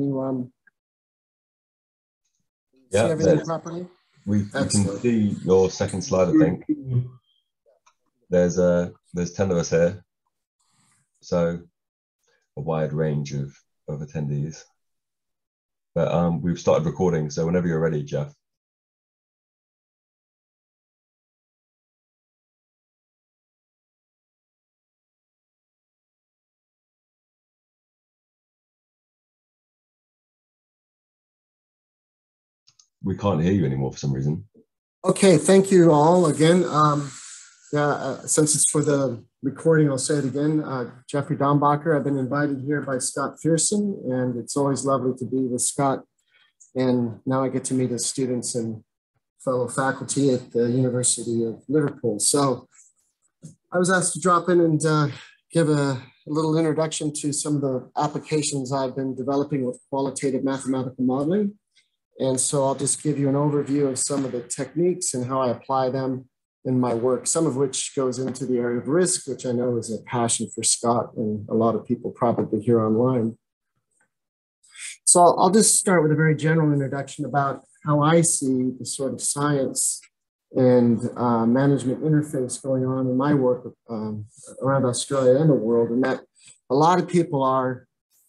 you um, yeah, see everything properly? We, we can see your second slide, I think. There's uh, there's 10 of us here. So a wide range of, of attendees. But um, we've started recording, so whenever you're ready, Jeff. We can't hear you anymore for some reason. Okay, thank you all again. Um, yeah, uh, since it's for the recording, I'll say it again. Uh, Jeffrey Dambacher, I've been invited here by Scott Ferson, and it's always lovely to be with Scott. And now I get to meet his students and fellow faculty at the University of Liverpool. So I was asked to drop in and uh, give a, a little introduction to some of the applications I've been developing with qualitative mathematical modeling. And so I'll just give you an overview of some of the techniques and how I apply them in my work, some of which goes into the area of risk, which I know is a passion for Scott and a lot of people probably here online. So I'll, just start with a very general introduction about how I see the sort of science and uh, management interface going on in my work um, around Australia and the world, and that a lot of people are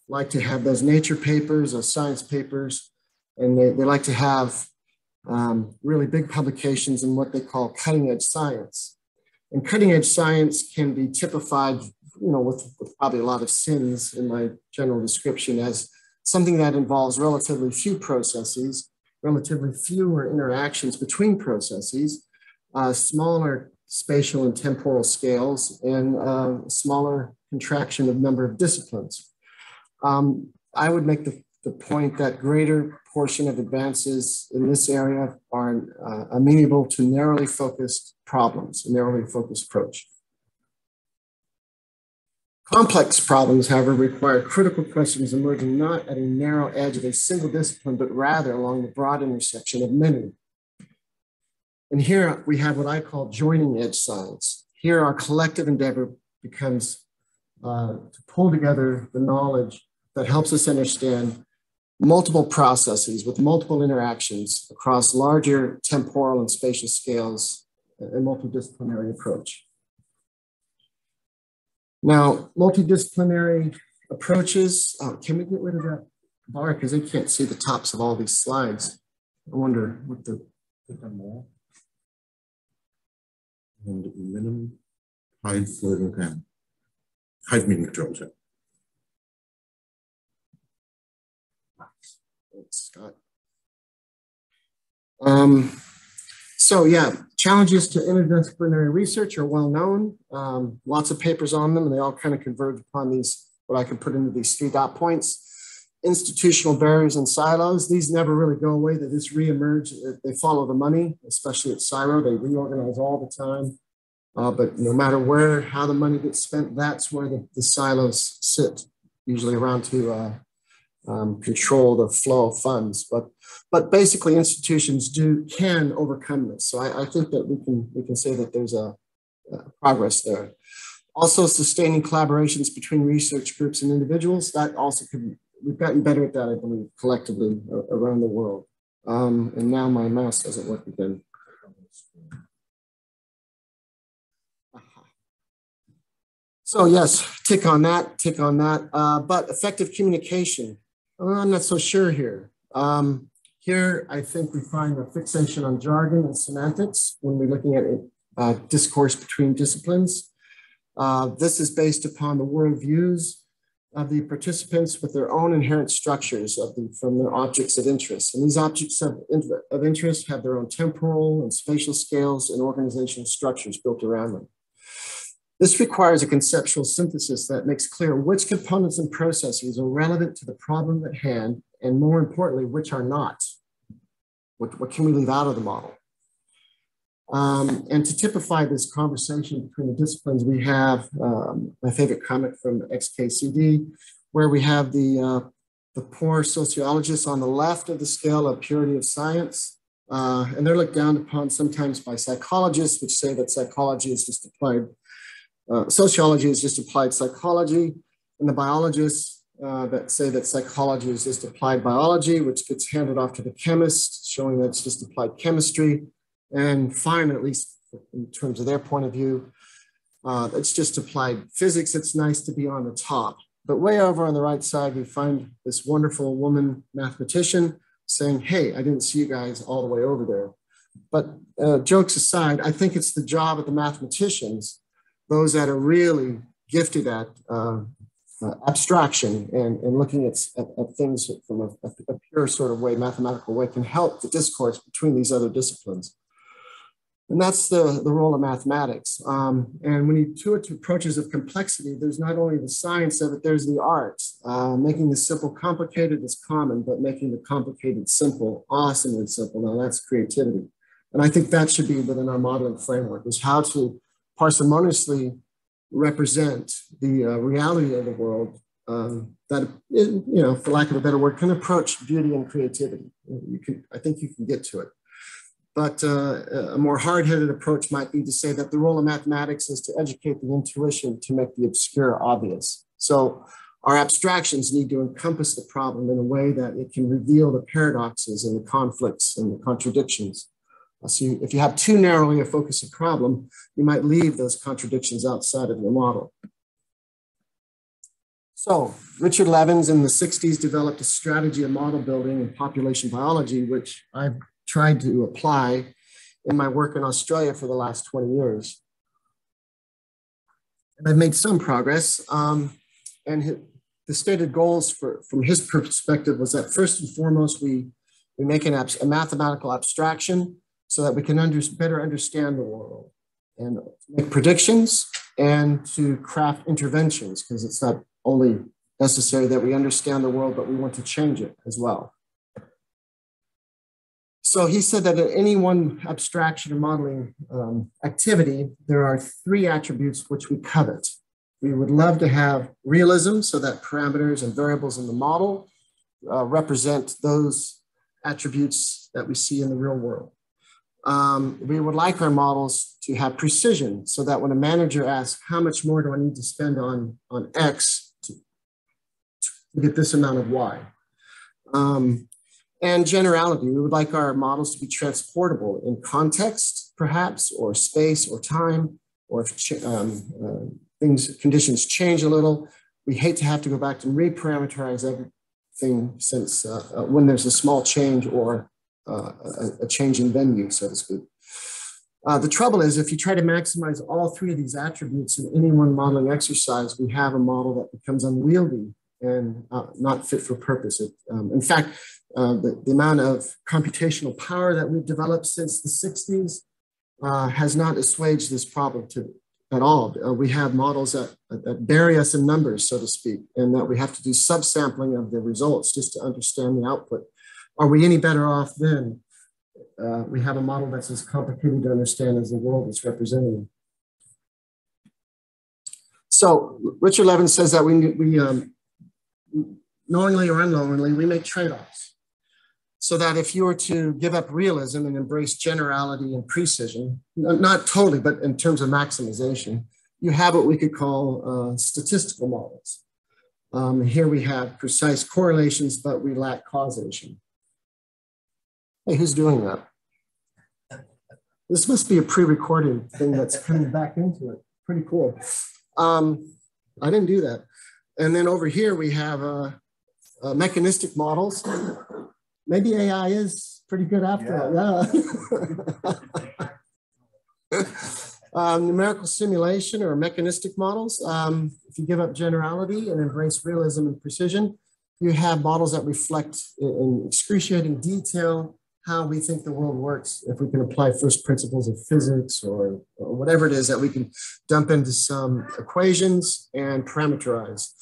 like to have those nature papers, those science papers, and they, they like to have um, really big publications in what they call cutting edge science. And cutting edge science can be typified, you know, with, with probably a lot of sins in my general description as something that involves relatively few processes, relatively fewer interactions between processes, uh, smaller spatial and temporal scales, and uh, smaller contraction of number of disciplines. Um, I would make the, the point that greater portion of advances in this area are uh, amenable to narrowly focused problems, a narrowly focused approach. Complex problems, however, require critical questions emerging not at a narrow edge of a single discipline, but rather along the broad intersection of many. And here we have what I call joining edge science. Here our collective endeavor becomes uh, to pull together the knowledge that helps us understand multiple processes with multiple interactions across larger temporal and spatial scales, a multidisciplinary approach. Now, multidisciplinary approaches, oh, can we get rid of that bar? Because they can't see the tops of all these slides. I wonder what the, and minimum height floating can height mean controls. Scott. Um, so yeah, challenges to interdisciplinary research are well known. Um, lots of papers on them, and they all kind of converge upon these, what I can put into these three dot points. Institutional barriers and silos, these never really go away. They just reemerge. They follow the money, especially at CSIRO. They reorganize all the time. Uh, but no matter where, how the money gets spent, that's where the, the silos sit, usually around to uh, um, control the flow of funds. But but basically, institutions do can overcome this. So I, I think that we can we can say that there's a, a, progress there. Also, sustaining collaborations between research groups and individuals that also could we've gotten better at that, I believe, collectively around the world. Um, and now my mouse doesn't work again. So yes, tick on that, tick on that. Uh, but effective communication. Well, I'm not so sure here. Um, here, I think we find a fixation on jargon and semantics when we're looking at uh, discourse between disciplines. Uh, this is based upon the worldviews of the participants with their own inherent structures of the, from their objects of interest. And these objects of, of interest have their own temporal and spatial scales and organizational structures built around them. This requires a conceptual synthesis that makes clear which components and processes are relevant to the problem at hand, and more importantly, which are not. What, what can we leave out of the model? Um, and to typify this conversation between the disciplines, we have um, my favorite comic from XKCD, where we have the, uh, the poor sociologists on the left of the scale of purity of science, uh, and they're looked down upon sometimes by psychologists, which say that psychology is just applied uh, sociology is just applied psychology, and the biologists uh, that say that psychology is just applied biology, which gets handed off to the chemist, showing that it's just applied chemistry. And fine, at least in terms of their point of view, uh, it's just applied physics. It's nice to be on the top. But way over on the right side, we find this wonderful woman mathematician saying, Hey, I didn't see you guys all the way over there. But uh, jokes aside, I think it's the job of the mathematicians, those that are really gifted at uh, uh, abstraction and, and looking at, at, at things from a, a, pure sort of way, mathematical way, can help the discourse between these other disciplines. And that's the, the role of mathematics. Um, and when you two approaches of complexity, there's not only the science of it, there's the art. Uh, making the simple complicated is common, but making the complicated simple, awesome and simple, now that's creativity. And I think that should be within our modeling framework, is how to parsimoniously represent the uh, reality of the world um, that, you know, for lack of a better word, can approach beauty and creativity. You can, I think you can get to it. But uh, a more hard-headed approach might be to say that the role of mathematics is to educate the intuition to make the obscure obvious. So our abstractions need to encompass the problem in a way that it can reveal the paradoxes and the conflicts and the contradictions. So if you have too narrowly a focus of problem, you might leave those contradictions outside of your model. So Richard Levins in the 60s developed a strategy of model building in population biology, which I've tried to apply in my work in Australia for the last 20 years. And I've made some progress. Um, and his, the stated goals for, from his perspective was that first and foremost, we, we make an a mathematical abstraction so that we can under, better understand the world and make predictions and to craft interventions because it's not only necessary that we understand the world, but we want to change it as well. So he said that in any one abstraction or modeling um, activity, there are three attributes which we covet. We would love to have realism so that parameters and variables in the model uh, represent those attributes that we see in the real world. Um, we would like our models to have precision so that when a manager asks, how much more do I need to spend on, on X to, to get this amount of Y? Um, and generality. We would like our models to be transportable in context, perhaps, or space or time, or if um, uh, things, conditions change a little. We hate to have to go back and reparameterize everything since uh, uh, when there's a small change or uh, a, a, change in venue, so to speak. Uh, the trouble is if you try to maximize all three of these attributes in any one modeling exercise, we have a model that becomes unwieldy and uh, not fit for purpose. It, um, in fact, uh, the, the, amount of computational power that we've developed since the 60s uh, has not assuaged this problem to, at all. We have models that, that bury us in numbers, so to speak, and that we have to do subsampling of the results just to understand the output. Are we any better off then? Uh, we have a model that's as complicated to understand as the world is representing. So Richard Levin says that we, we um, knowingly or unknowingly, we make trade-offs so that if you were to give up realism and embrace generality and precision, not totally, but in terms of maximization, you have what we could call uh, statistical models. Um, here we have precise correlations, but we lack causation. Hey, who's doing that? This must be a pre-recorded thing that's coming back into it. Pretty cool. Um, I didn't do that. And then over here we have uh, uh, mechanistic models maybe AI is pretty good after all. Yeah. um, numerical simulation or mechanistic models. Um, if you give up generality and embrace realism and precision, you have models that reflect in excruciating detail how we think the world works if we can apply first principles of physics or, or, whatever it is that we can dump into some equations and parameterize.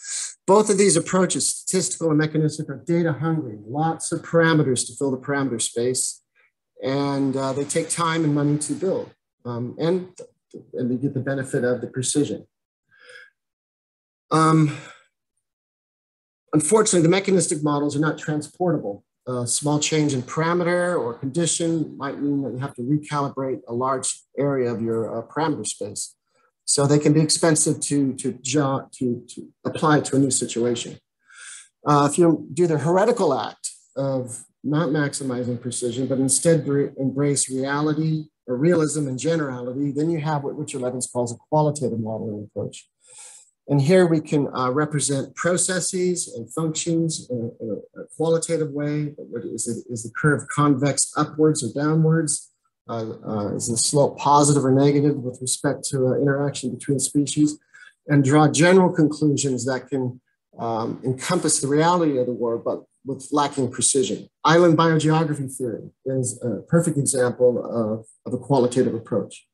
Both of these approaches, statistical and mechanistic, are data hungry, lots of parameters to fill the parameter space, and uh, they take time and money to build, um, and, and they get the benefit of the precision. Um, unfortunately, the mechanistic models are not transportable a small change in parameter or condition might mean that you have to recalibrate a large area of your uh, parameter space. So they can be expensive to, to, to, to apply to a new situation. Uh, if you do the heretical act of not maximizing precision, but instead embrace reality or realism and generality, then you have what Richard Levins calls a qualitative modeling approach. And here we can uh, represent processes and functions in a, in a qualitative way. Is, it, is the curve convex upwards or downwards? Uh, uh, is the slope positive or negative with respect to uh, interaction between species? And draw general conclusions that can um, encompass the reality of the world, but with lacking precision. Island biogeography theory is a perfect example of, of a qualitative approach.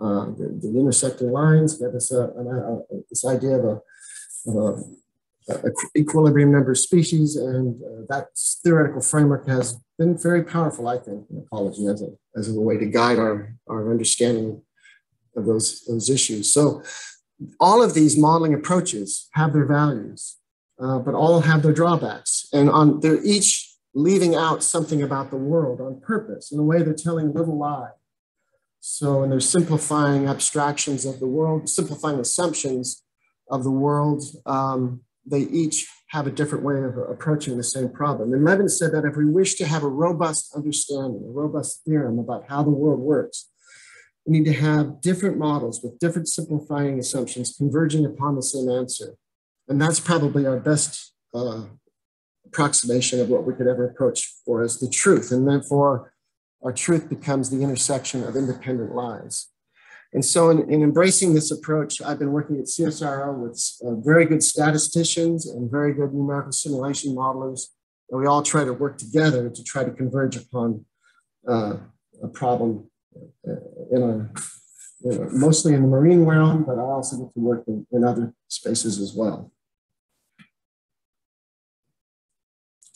Uh, the, the, intersecting lines get this, uh, uh, this idea of a, of a, a, equilibrium number of species, and uh, that theoretical framework has been very powerful, I think, in ecology as a, as a way to guide our, our understanding of those, those issues. So all of these modeling approaches have their values, uh, but all have their drawbacks. And on, they're each leaving out something about the world on purpose. In a way, they're telling little lies so, and they're simplifying abstractions of the world, simplifying assumptions of the world. Um, they each have a different way of approaching the same problem. And Levin said that if we wish to have a robust understanding, a robust theorem about how the world works, we need to have different models with different simplifying assumptions converging upon the same answer. And that's probably our best uh, approximation of what we could ever approach for as the truth. And then for our truth becomes the intersection of independent lies. And so in, in embracing this approach, I've been working at CSIRO with uh, very good statisticians and very good numerical simulation modelers. And we all try to work together to try to converge upon uh, a problem uh, in a, you know, mostly in the marine realm, but I also get to work in, in other spaces as well.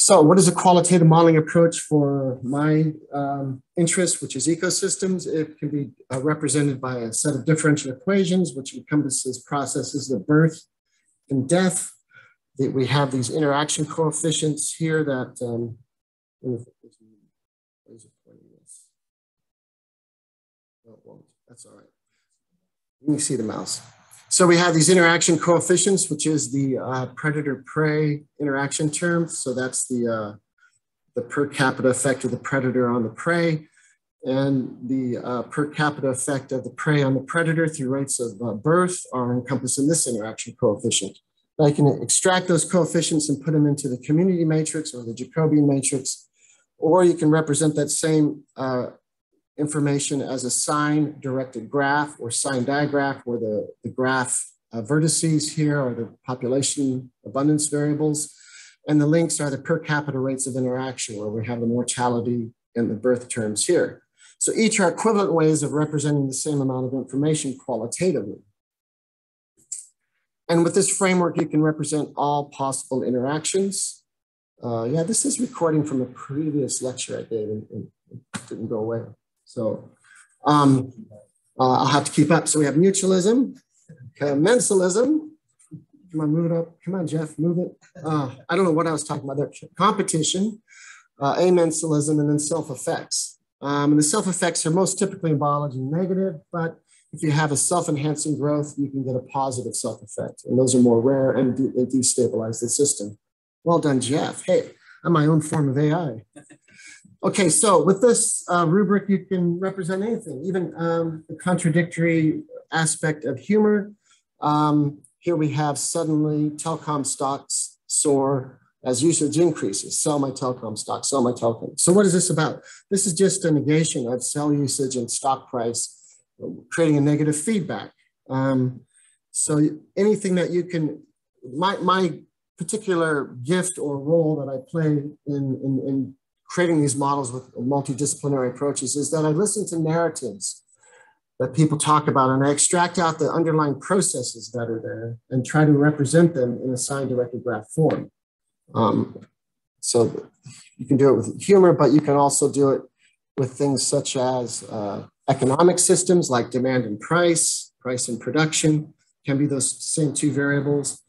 So what is a qualitative modeling approach for my um, interest, which is ecosystems? It can be uh, represented by a set of differential equations, which encompasses processes of birth and death. That we have these interaction coefficients here that, um, that's all right. You can see the mouse. So we have these interaction coefficients, which is the uh, predator-prey interaction term. So that's the, uh, the per capita effect of the predator on the prey and the uh, per capita effect of the prey on the predator through rates of uh, birth are encompassed in this interaction coefficient. I can extract those coefficients and put them into the community matrix or the Jacobian matrix, or you can represent that same uh, information as a sign directed graph or sign digraph where the, the graph uh, vertices here are the population abundance variables. And the links are the per capita rates of interaction where we have the mortality and the birth terms here. So each are equivalent ways of representing the same amount of information qualitatively. And with this framework, you can represent all possible interactions. Uh, yeah, this is recording from a previous lecture I gave and, and it didn't go away. So um, uh, I'll have to keep up. So we have mutualism, commensalism. Come on, move it up. Come on, Jeff, move it. Uh, I don't know what I was talking about there. Competition, uh, amensalism, and then self-effects. Um, and the self-effects are most typically in biology negative, but if you have a self-enhancing growth, you can get a positive self-effect. And those are more rare and de- they destabilize the system. Well done, Jeff. Hey, I'm my own form of AI. Okay, so with this uh, rubric, you can represent anything, even um, the contradictory aspect of humor. Um, here we have suddenly telecom stocks soar as usage increases. Sell my telecom stock, sell my telecom. So what is this about? This is just a negation of cell usage and stock price, creating a negative feedback. Um, so anything that you can, my, my particular gift or role that I play in, in, in creating these models with multidisciplinary approaches is that I listen to narratives that people talk about and I extract out the underlying processes that are there and try to represent them in a sign directed graph form. Um, so you can do it with humor, but you can also do it with things such as uh, economic systems like demand and price, price and production can be those same two variables.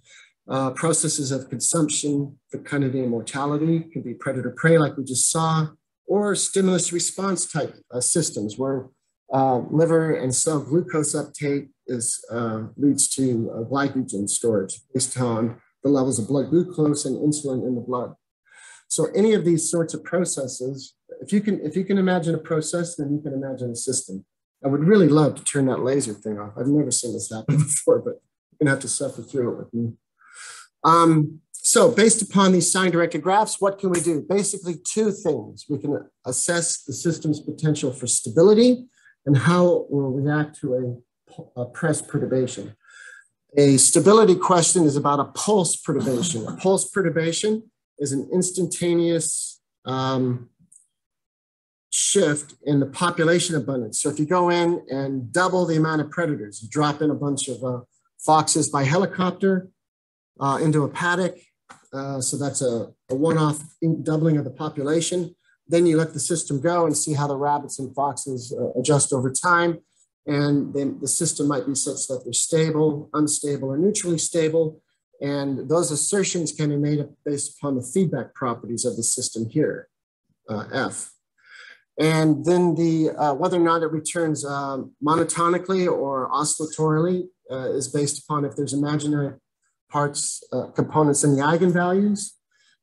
Uh, processes of consumption, the fecundity, and mortality can be predator prey, like we just saw, or stimulus response type uh, systems where uh, liver and cell glucose uptake is, uh, leads to uh, glycogen storage based on the levels of blood glucose and insulin in the blood. So any of these sorts of processes, if you can, if you can imagine a process, then you can imagine a system. I would really love to turn that laser thing off. I've never seen this happen before, but you're gonna have to suffer through it with me. Um, so based upon these sign-directed graphs, what can we do? Basically two things. We can assess the system's potential for stability and how it will react to a, a press perturbation. A stability question is about a pulse perturbation. A pulse perturbation is an instantaneous um, shift in the population abundance. So if you go in and double the amount of predators, you drop in a bunch of uh, foxes by helicopter uh, into a paddock. Uh, so that's a, a one-off doubling of the population. Then you let the system go and see how the rabbits and foxes uh, adjust over time. And then the system might be such that they're stable, unstable, or neutrally stable. And those assertions can be made based upon the feedback properties of the system here, uh, F. And then the uh, whether or not it returns um, monotonically or oscillatorily uh, is based upon if there's imaginary parts, uh, components in the eigenvalues.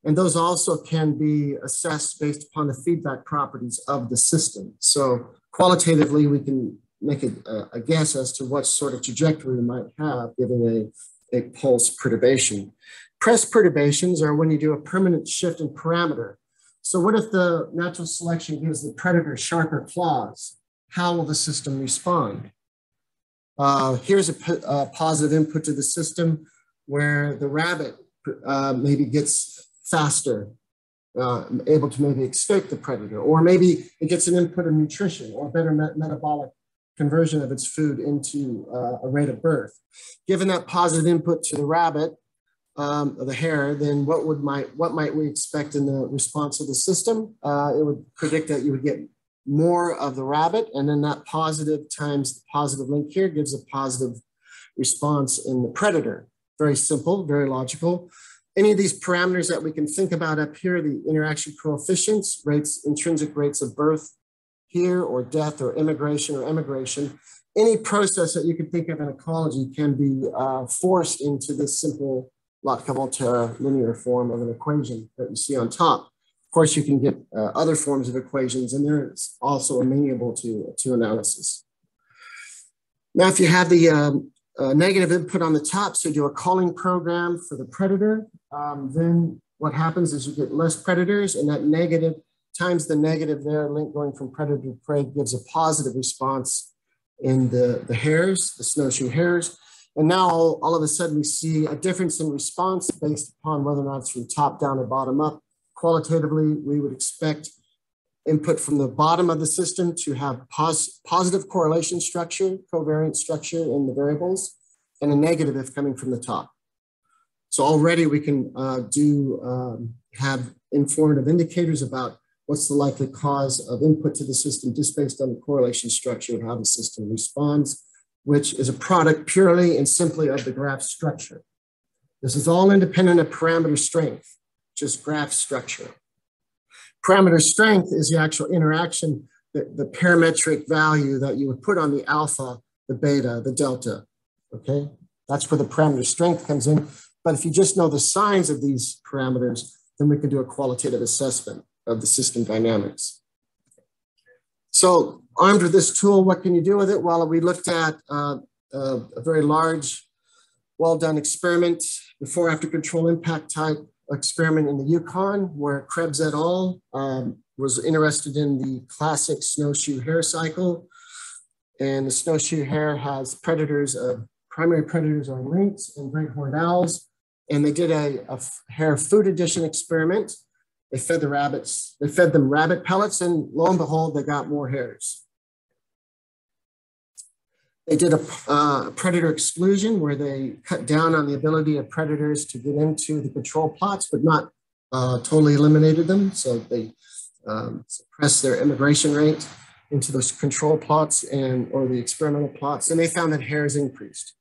And those also can be assessed based upon the feedback properties of the system. So qualitatively, we can make a, a guess as to what sort of trajectory we might have given a, a pulse perturbation. Press perturbations are when you do a permanent shift in parameter. So what if the natural selection gives the predator sharper claws? How will the system respond? Uh, here's a, a, positive input to the system where the rabbit uh, maybe gets faster, uh, able to maybe escape the predator, or maybe it gets an input of nutrition or better met metabolic conversion of its food into uh, a rate of birth. Given that positive input to the rabbit, um, the hare, then what would might what might we expect in the response of the system? Uh, it would predict that you would get more of the rabbit, and then that positive times the positive link here gives a positive response in the predator. Very simple, very logical. Any of these parameters that we can think about up here, the interaction coefficients, rates, intrinsic rates of birth here, or death, or immigration, or emigration, any process that you can think of in ecology can be uh, forced into this simple Lotka-Volterra linear form of an equation that you see on top. Of course, you can get uh, other forms of equations, and they're also amenable to, to analysis. Now, if you have the um, uh, negative input on the top, so do a calling program for the predator, um, then what happens is you get less predators, and that negative times the negative there, link going from predator to prey, gives a positive response in the, the hares, the snowshoe hares. And now all, all of a sudden we see a difference in response based upon whether or not it's from top down or bottom up. Qualitatively, we would expect input from the bottom of the system to have pos positive correlation structure, covariance structure in the variables, and a negative if coming from the top. So already we can uh, do um, have informative indicators about what's the likely cause of input to the system just based on the correlation structure of how the system responds which is a product purely and simply of the graph structure. This is all independent of parameter strength, just graph structure. Parameter strength is the actual interaction, the, the parametric value that you would put on the alpha, the beta, the delta, okay? That's where the parameter strength comes in. But if you just know the signs of these parameters, then we can do a qualitative assessment of the system dynamics. So armed with this tool, what can you do with it? Well, we looked at uh, a, a very large, well-done experiment, before after control impact type experiment in the Yukon where Krebs et al. Um, was interested in the classic snowshoe hare cycle. And the snowshoe hare has predators, uh, primary predators are lynx and great horned owls. And they did a, a hare food addition experiment they fed the rabbits, they fed them rabbit pellets, and lo and behold, they got more hares. They did a uh, predator exclusion where they cut down on the ability of predators to get into the control plots, but not uh, totally eliminated them. So they um, suppressed their immigration rate into those control plots and or the experimental plots, and they found that hares increased.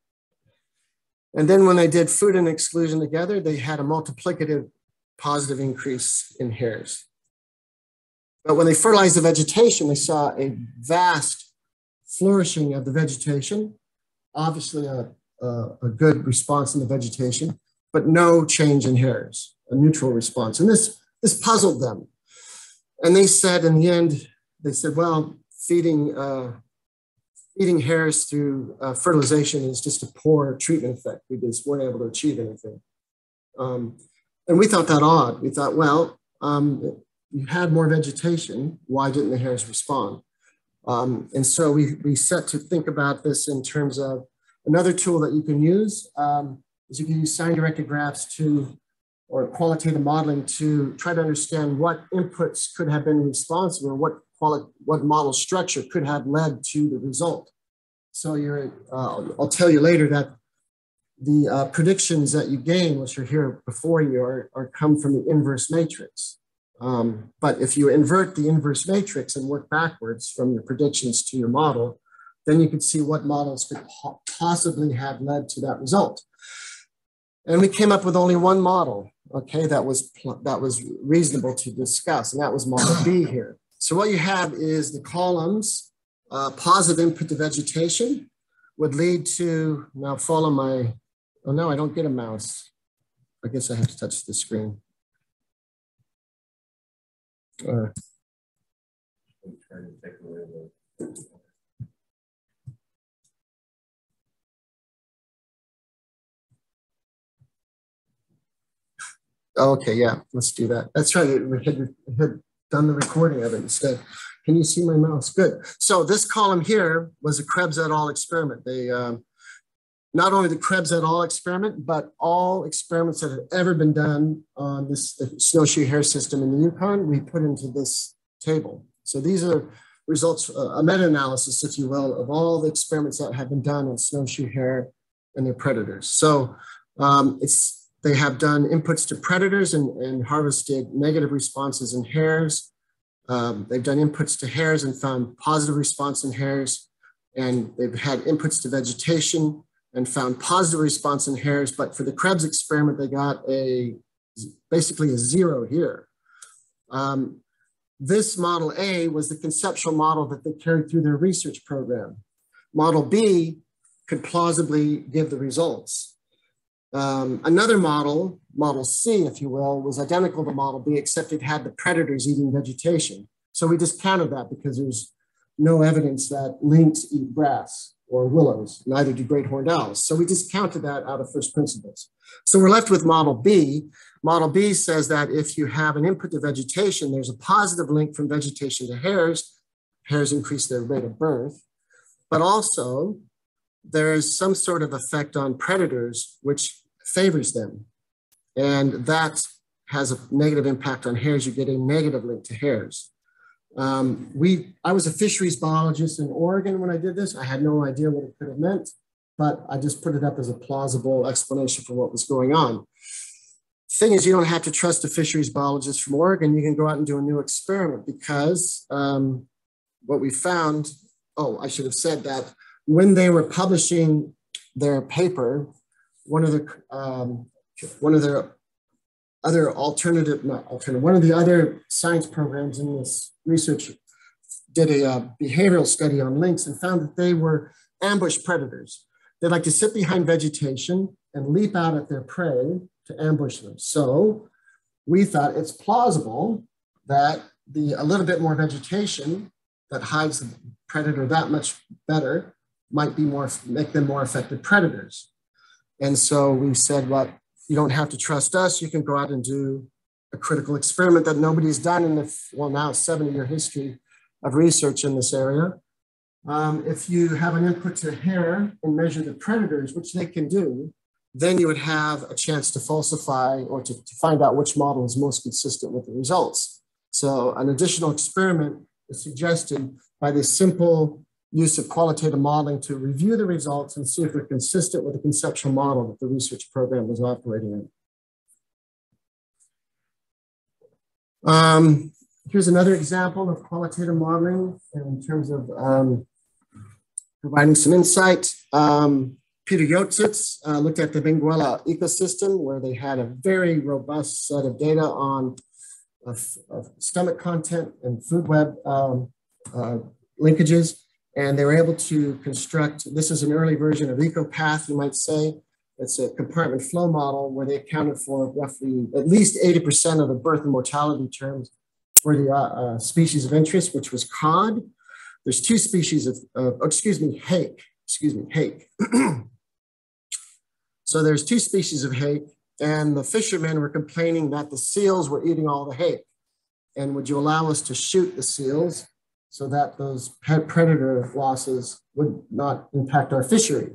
And then when they did food and exclusion together, they had a multiplicative positive increase in hares. But when they fertilized the vegetation, they saw a vast flourishing of the vegetation, obviously a, a, a good response in the vegetation. but no change in hares, a neutral response. And this, this puzzled them. And they said in the end, they said, well, feeding, uh, feeding hares through uh, fertilization is just a poor treatment effect. We just weren't able to achieve anything. Um, and we thought that odd. We thought, well, um, you had more vegetation. Why didn't the hares respond? Um, and so we, we set to think about this in terms of another tool that you can use um, is you can use sign directed graphs to, or qualitative modeling to try to understand what inputs could have been responsible or what, what model structure could have led to the result. So you're, uh, I'll tell you later that the uh, predictions that you gain, which are here before you, are, are come from the inverse matrix. Um, but if you invert the inverse matrix and work backwards from your predictions to your model, then you could see what models could po possibly have led to that result. And we came up with only one model, okay, that was that was reasonable to discuss, and that was model B here. So what you have is the columns, uh, positive input to vegetation would lead to, now follow my Oh no, I don't get a mouse. I guess I have to touch the screen. Okay, yeah, let's do that. That's right. We had, had done the recording of it instead. Can you see my mouse? Good. So this column here was a Krebs et al. experiment. They um, not only the Krebs et al. experiment, but all experiments that have ever been done on this snowshoe hare system in the Yukon, we put into this table. So these are results, uh, a meta-analysis, if you will, of all the experiments that have been done on snowshoe hare and their predators. So um, it's they have done inputs to predators and, and harvested negative responses in hares. Um, they've done inputs to hares and found positive response in hares. And they've had inputs to vegetation and found positive response in hares. But for the Krebs experiment, they got a basically a zero here. Um, this model A was the conceptual model that they carried through their research program. Model B could plausibly give the results. Um, another model, model C, if you will, was identical to model B, except it had the predators eating vegetation. So we discounted that because there's no evidence that lynx eat grass or willows, neither do great horned owls. So we discounted that out of first principles. So we're left with model B. Model B says that if you have an input to vegetation, there's a positive link from vegetation to hares. Hares increase their rate of birth, but also there is some sort of effect on predators which favors them. And that has a negative impact on hares. You get a negative link to hares. Um, we, I was a fisheries biologist in Oregon when I did this. I had no idea what it could have meant, but I just put it up as a plausible explanation for what was going on. Thing is, you don't have to trust a fisheries biologist from Oregon. You can go out and do a new experiment because um, what we found, oh, I should have said that when they were publishing their paper, one of the um, one of their other alternative, not alternative, one of the other science programs in this research did a uh, behavioral study on lynx and found that they were ambush predators. They like to sit behind vegetation and leap out at their prey to ambush them. So we thought it's plausible that the a little bit more vegetation that hides the predator that much better might be more make them more effective predators. And so we said, well, you don't have to trust us. You can go out and do a critical experiment that nobody's done in the, well, now 70 year history of research in this area. Um, if you have an input to hare and measure the predators, which they can do, then you would have a chance to falsify or to, to find out which model is most consistent with the results. So an additional experiment is suggested by this simple use of qualitative modeling to review the results and see if they're consistent with the conceptual model that the research program was operating in. Um, here's another example of qualitative modeling in terms of um, providing some insight. Um, Peter Yodzis uh, looked at the Benguela ecosystem where they had a very robust set of data on of, of stomach content and food web um, uh, linkages. And they were able to construct, this is an early version of EcoPath, you might say. it's a compartment flow model where they accounted for roughly at least 80% of the birth and mortality terms for the uh, uh, species of interest, which was cod. There's two species of, uh, excuse me, hake, excuse me, hake. so there's two species of hake and the fishermen were complaining that the seals were eating all the hake. And would you allow us to shoot the seals so that those predator losses would not impact our fishery?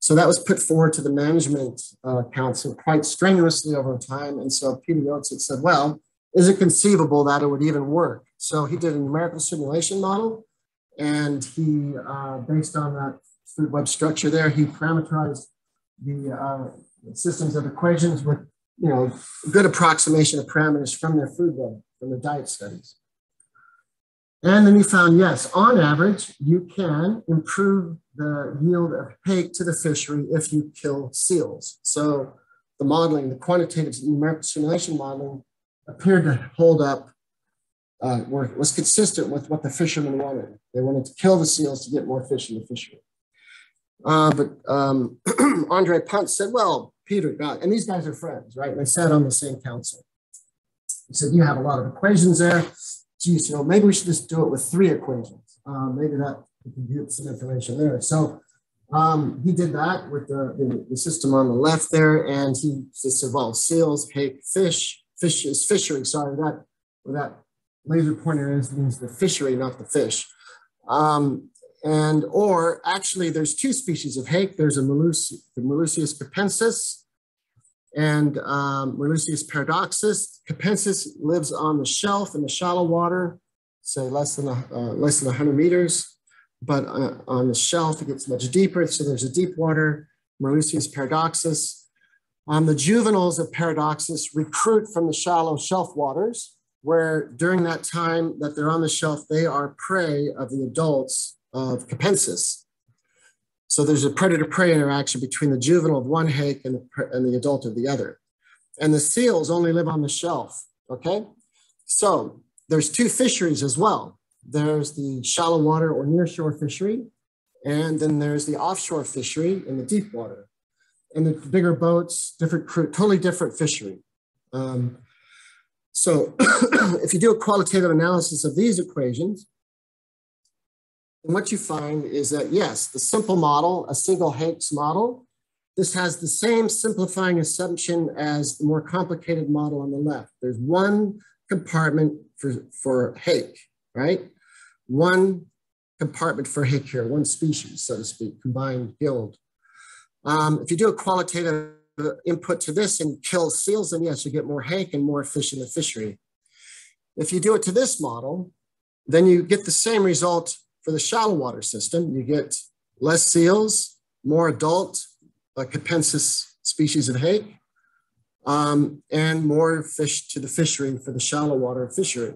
So that was put forward to the management uh, council quite strenuously over time. And so Peter Yodzis had said, well, is it conceivable that it would even work? So he did a numerical simulation model and he, uh, based on that food web structure there, he parameterized the uh, systems of equations with, you know, good approximation of parameters from their food web, from the diet studies. And then he found, yes, on average, you can improve the yield of hake to the fishery if you kill seals. So the modeling, the quantitative numerical simulation modeling appeared to hold up, uh, was consistent with what the fishermen wanted. They wanted to kill the seals to get more fish in the fishery. Uh, but um, Andre Punt said, well, Peter, God, and these guys are friends, right? they sat on the same council. He said, you have a lot of equations there geez, you know, maybe we should just do it with three equations. Um, maybe that can get some information there. So um, he did that with the, the, the, system on the left there, and he just said, well, seals, hake, fish, fish is fishery. Sorry, that that laser pointer is means the fishery, not the fish. Um, and or actually, there's two species of hake. There's a Melusi, the Merluccius capensis, and um, paradoxus, capensis lives on the shelf in the shallow water, say less than, a, uh, less than 100 meters, but uh, on the shelf it gets much deeper, so there's a deep water, Merluccius paradoxus. Um, the juveniles of paradoxus recruit from the shallow shelf waters, where during that time that they're on the shelf, they are prey of the adults of capensis. So there's a predator-prey interaction between the juvenile of one hake and the, and the adult of the other. And the seals only live on the shelf, okay? So there's two fisheries as well. There's the shallow water or nearshore fishery, and then there's the offshore fishery in the deep water. And the bigger boats, different totally different fishery. Um, so if you do a qualitative analysis of these equations, and what you find is that, yes, the simple model, a single Hakes model, this has the same simplifying assumption as the more complicated model on the left. There's one compartment for, for hake, right? One compartment for hake here, one species, so to speak, combined guild. Um, if you do a qualitative input to this and kill seals, then yes, you get more hake and more fish in the fishery. If you do it to this model, then you get the same result for the shallow water system, you get less seals, more adult uh, capensis species of hake, um, and more fish to the fishery for the shallow water fishery.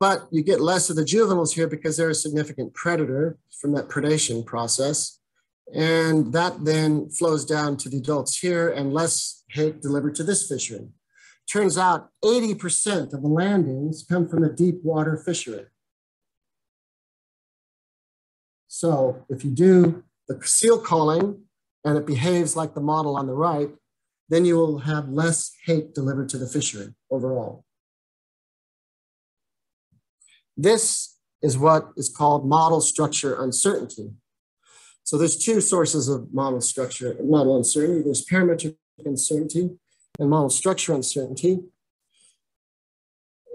But you get less of the juveniles here because they're a significant predator from that predation process. And that then flows down to the adults here and less hake delivered to this fishery. Turns out 80% of the landings come from the deep water fishery. So if you do the seal calling and it behaves like the model on the right, then you will have less hake delivered to the fishery overall. This is what is called model structure uncertainty. So there's two sources of model structure, model uncertainty. There's parametric uncertainty and model structure uncertainty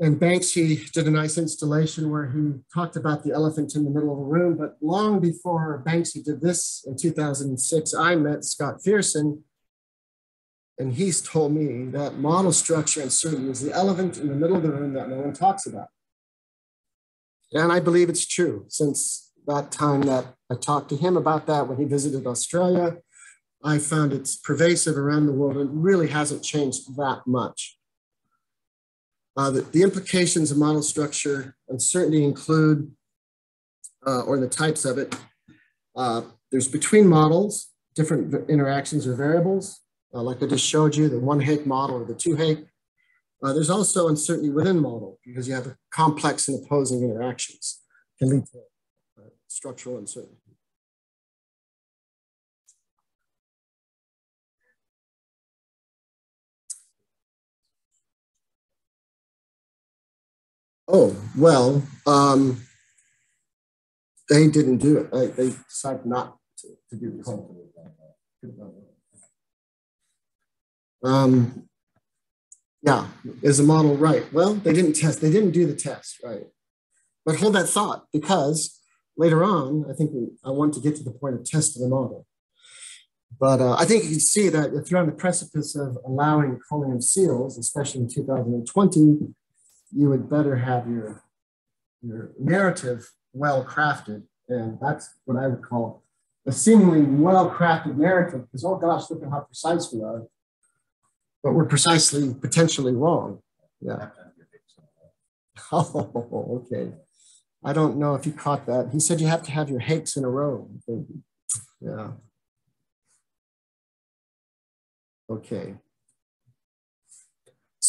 and Banksy did a nice installation where he talked about the elephant in the middle of the room. But long before Banksy did this in 2006, I met Scott Ferson, and he's told me that model structure uncertainty is the elephant in the middle of the room that no one talks about. And I believe it's true since that time that I talked to him about that when he visited Australia. I found it's pervasive around the world and really hasn't changed that much. Uh, the, the, implications of model structure uncertainty include, uh, or the types of it, uh, there's between models, different interactions or variables, uh, like I just showed you, the one hake model or the two hake. Uh, there's also uncertainty within model because you have complex and opposing interactions can lead to uh, structural uncertainty. Oh, well, um, they didn't do it. They, they decided not to, to do this. Um, yeah, is the model right? Well, they didn't test, they didn't do the test, right? But hold that thought because later on, I think we, I want to get to the point of testing the model. But uh, I think you can see that if you're on the precipice of allowing of seals, especially in 2020, you would better have your, your narrative well crafted. And that's what I would call a seemingly well crafted narrative because, oh gosh, look at how precise we are. But we're precisely potentially wrong. Yeah. Oh, okay. I don't know if you caught that. He said you have to have your hakes in a row. Yeah. Okay.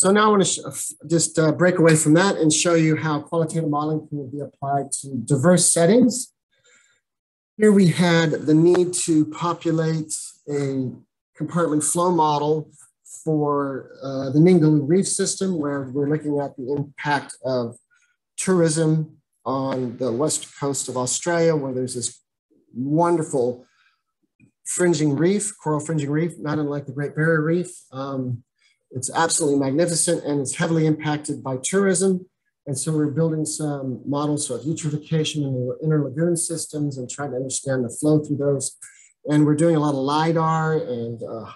So now I want to just uh, break away from that and show you how qualitative modeling can be applied to diverse settings. Here we had the need to populate a compartment flow model for uh, the Ningaloo Reef System, where we're looking at the impact of tourism on the west coast of Australia, where there's this wonderful fringing reef, coral fringing reef, not unlike the Great Barrier Reef. Um, it's absolutely magnificent and it's heavily impacted by tourism. And so we're building some models of eutrophication in the inner lagoon systems and trying to understand the flow through those. And we're doing a lot of LIDAR and uh,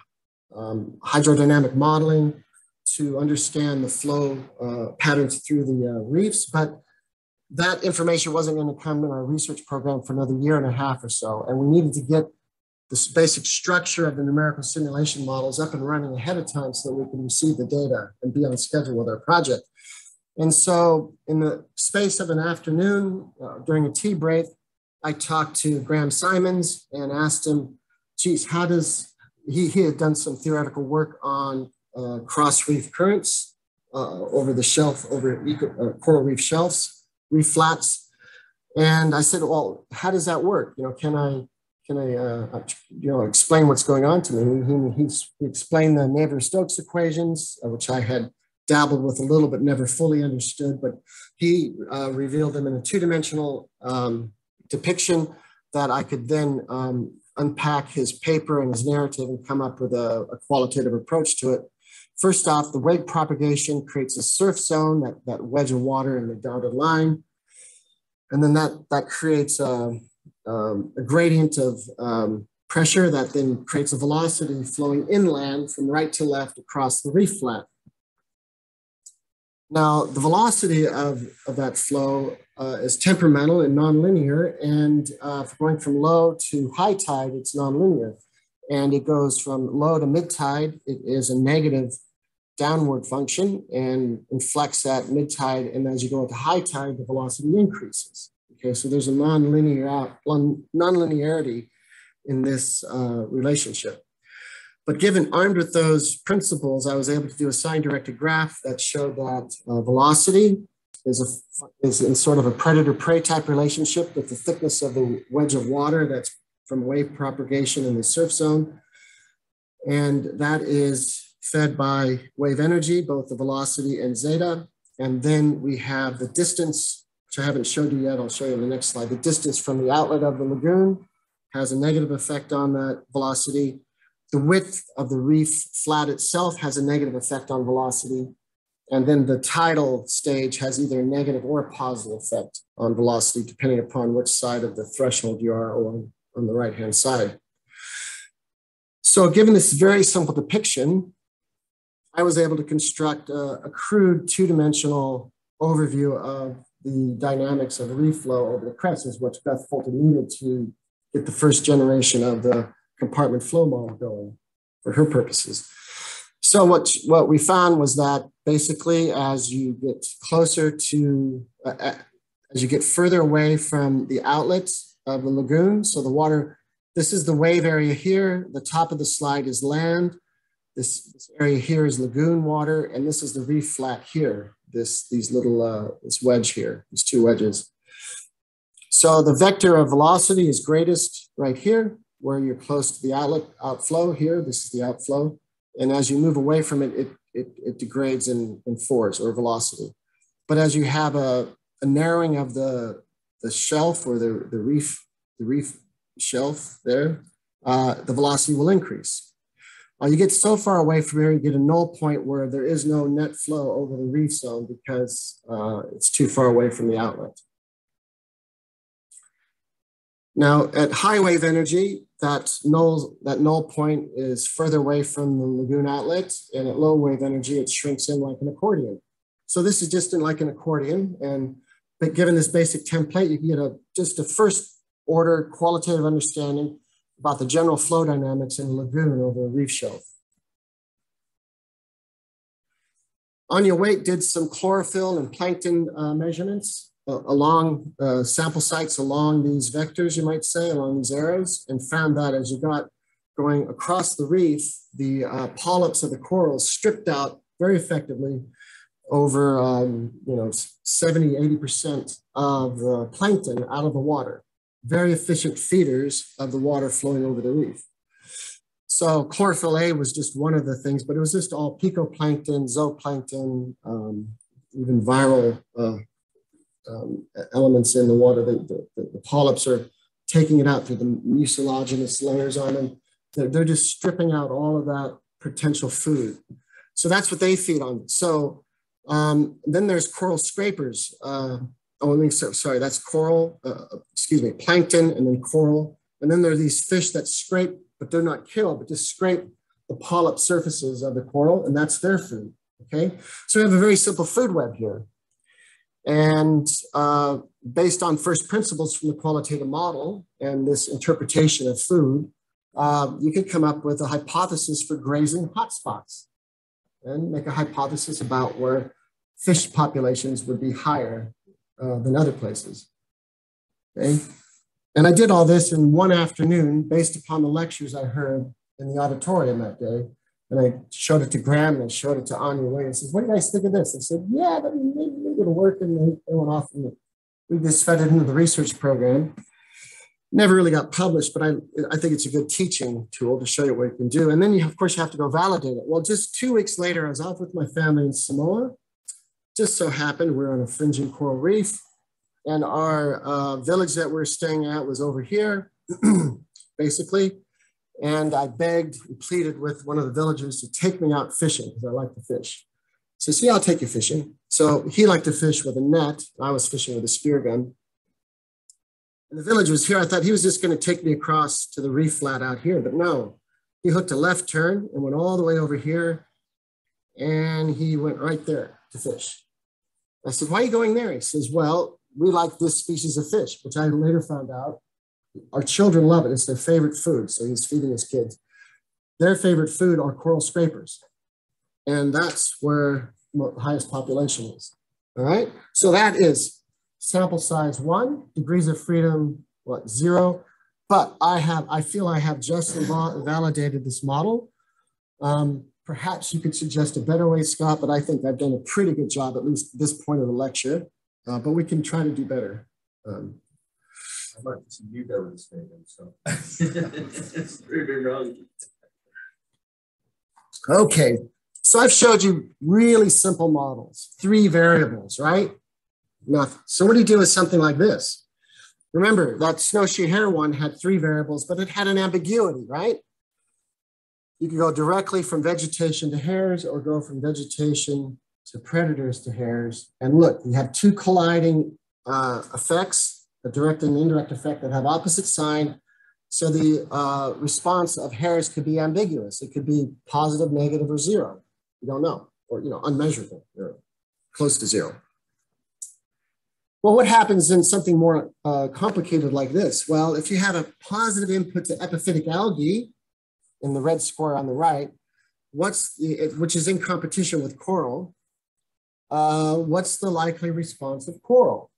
um, hydrodynamic modeling to understand the flow uh, patterns through the uh, reefs. But that information wasn't going to come in our research program for another year and a half or so. And we needed to get this basic structure of the numerical simulation models up and running ahead of time so that we can receive the data and be on schedule with our project. And so in the space of an afternoon uh, during a tea break, I talked to Graham Symonds and asked him, geez, how does, he, he had done some theoretical work on uh, cross reef currents uh, over the shelf, over eco, uh, coral reef shelves, reef flats. And I said, well, how does that work? You know, can I can I, uh, you know, explain what's going on to me? He, he, explained the Navier-Stokes equations, uh, which I had dabbled with a little, but never fully understood. But he uh, revealed them in a two-dimensional um, depiction that I could then um, unpack his paper and his narrative and come up with a, a, qualitative approach to it. First off, the wave propagation creates a surf zone, that, that wedge of water in the dotted line. And then that, that creates a, um, a gradient of um, pressure that then creates a velocity flowing inland from right to left across the reef flat. Now, the velocity of, of that flow uh, is temperamental and nonlinear, and uh, going from low to high tide, it's nonlinear. And it goes from low to mid tide, it is a negative downward function and inflects at mid tide. And as you go into high tide, the velocity increases. Okay, so there's a non-linear non-linearity in this uh, relationship. But given armed with those principles, I was able to do a sign-directed graph that showed that uh, velocity is, a, is in sort of a predator-prey type relationship with the thickness of the wedge of water that's from wave propagation in the surf zone. And that is fed by wave energy, both the velocity and zeta. And then we have the distance which I haven't showed you yet. I'll show you in the next slide. The distance from the outlet of the lagoon has a negative effect on that velocity. The width of the reef flat itself has a negative effect on velocity. And then the tidal stage has either a negative or a positive effect on velocity, depending upon which side of the threshold you are on, on the right-hand side. So given this very simple depiction, I was able to construct a, a crude two-dimensional overview of the dynamics of reflow over the crest is what Beth Fulton needed to get the first generation of the compartment flow model going for her purposes. So what, what we found was that basically as you get closer to, uh, uh, as you get further away from the outlets of the lagoon, so the water, this is the wave area here, the top of the slide is land, this, this area here is lagoon water, and this is the reef flat here this, these little, uh, this wedge here, these two wedges. So the vector of velocity is greatest right here, where you're close to the outlet outflow here. This is the outflow. And as you move away from it, it, it, it degrades in, in force or velocity. but as you have a, a narrowing of the, the shelf or the, the reef, the reef shelf there, uh, the velocity will increase. Uh, you get so far away from here, you get a null point where there is no net flow over the reef zone because uh, it's too far away from the outlet. Now at high wave energy, that null, that null point is further away from the lagoon outlet and at low wave energy, it shrinks in like an accordion. So this is just in like an accordion and but given this basic template, you get a just a first order qualitative understanding about the general flow dynamics in a lagoon over a reef shelf. Anya Waite did some chlorophyll and plankton uh, measurements uh, along uh, sample sites along these vectors, you might say, along these arrows, and found that as you got going across the reef, the uh, polyps of the corals stripped out very effectively over um, you know 70, 80% of the plankton out of the water. Very efficient feeders of the water flowing over the reef. So chlorophyll A was just one of the things, but it was just all picoplankton, zooplankton, um, even viral uh, um, elements in the water. The, the, the, polyps are taking it out through the mucilaginous layers on them. They're, they're just stripping out all of that potential food. So that's what they feed on. So um, then there's coral scrapers. Uh, oh, so, sorry, that's coral, uh, excuse me, plankton and then coral. And then there are these fish that scrape, but they're not killed, but just scrape the polyp surfaces of the coral, and that's their food. Okay, so we have a very simple food web here. And uh, based on first principles from the qualitative model and this interpretation of food, uh, you could come up with a hypothesis for grazing hotspots and make a hypothesis about where fish populations would be higher uh, than other places. Okay? And I did all this in one afternoon based upon the lectures I heard in the auditorium that day. And I showed it to Graham and I showed it to Anya Waite. I said, what do you guys think of this? I said, yeah, maybe, maybe it'll work. And they, they went off and we just fed it into the research program. Never really got published, but I, I think it's a good teaching tool to show you what you can do. And then you, of course, you have to go validate it. Well, just two weeks later, I was off with my family in Samoa. Just so happened we're on a fringing coral reef and our uh, village that we're staying at was over here, basically. And I begged and pleaded with one of the villagers to take me out fishing because I like to fish. So, see, I'll take you fishing. So he liked to fish with a net. I was fishing with a spear gun. And the village was here. I thought he was just going to take me across to the reef flat out here, but no. He hooked a left turn and went all the way over here. And he went right there to fish. I said, Why are you going there? He says, Well, we like this species of fish, which I later found out our children love it. It's their favorite food. So he's feeding his kids. Their favorite food are coral scrapers. And that's where the highest population is. All right. So that is sample size one, degrees of freedom, what, zero. But I have, I feel I have just validated this model. Um, perhaps you could suggest a better way, Scott, but I think I've done a pretty good job, at least at this point of the lecture. Uh, but we can try to do better. Um, I'd like to see you go with the statement. So very wrong. Okay, so I've showed you really simple models, three variables, right? Nothing. So what do you do with something like this? Remember that snowshoe hare one had three variables, but it had an ambiguity, right? You can go directly from vegetation to hares or go from vegetation to predators to hares. And look, you have two colliding uh, effects a direct and indirect effect that have opposite sign. So the uh, response of hares could be ambiguous. It could be positive, negative, or zero. You don't know, or you know, unmeasurable, or close to zero. Well, what happens in something more uh, complicated like this? Well, if you have a positive input to epiphytic algae in the red square on the right, what's the, which is in competition with coral, uh, what's the likely response of coral?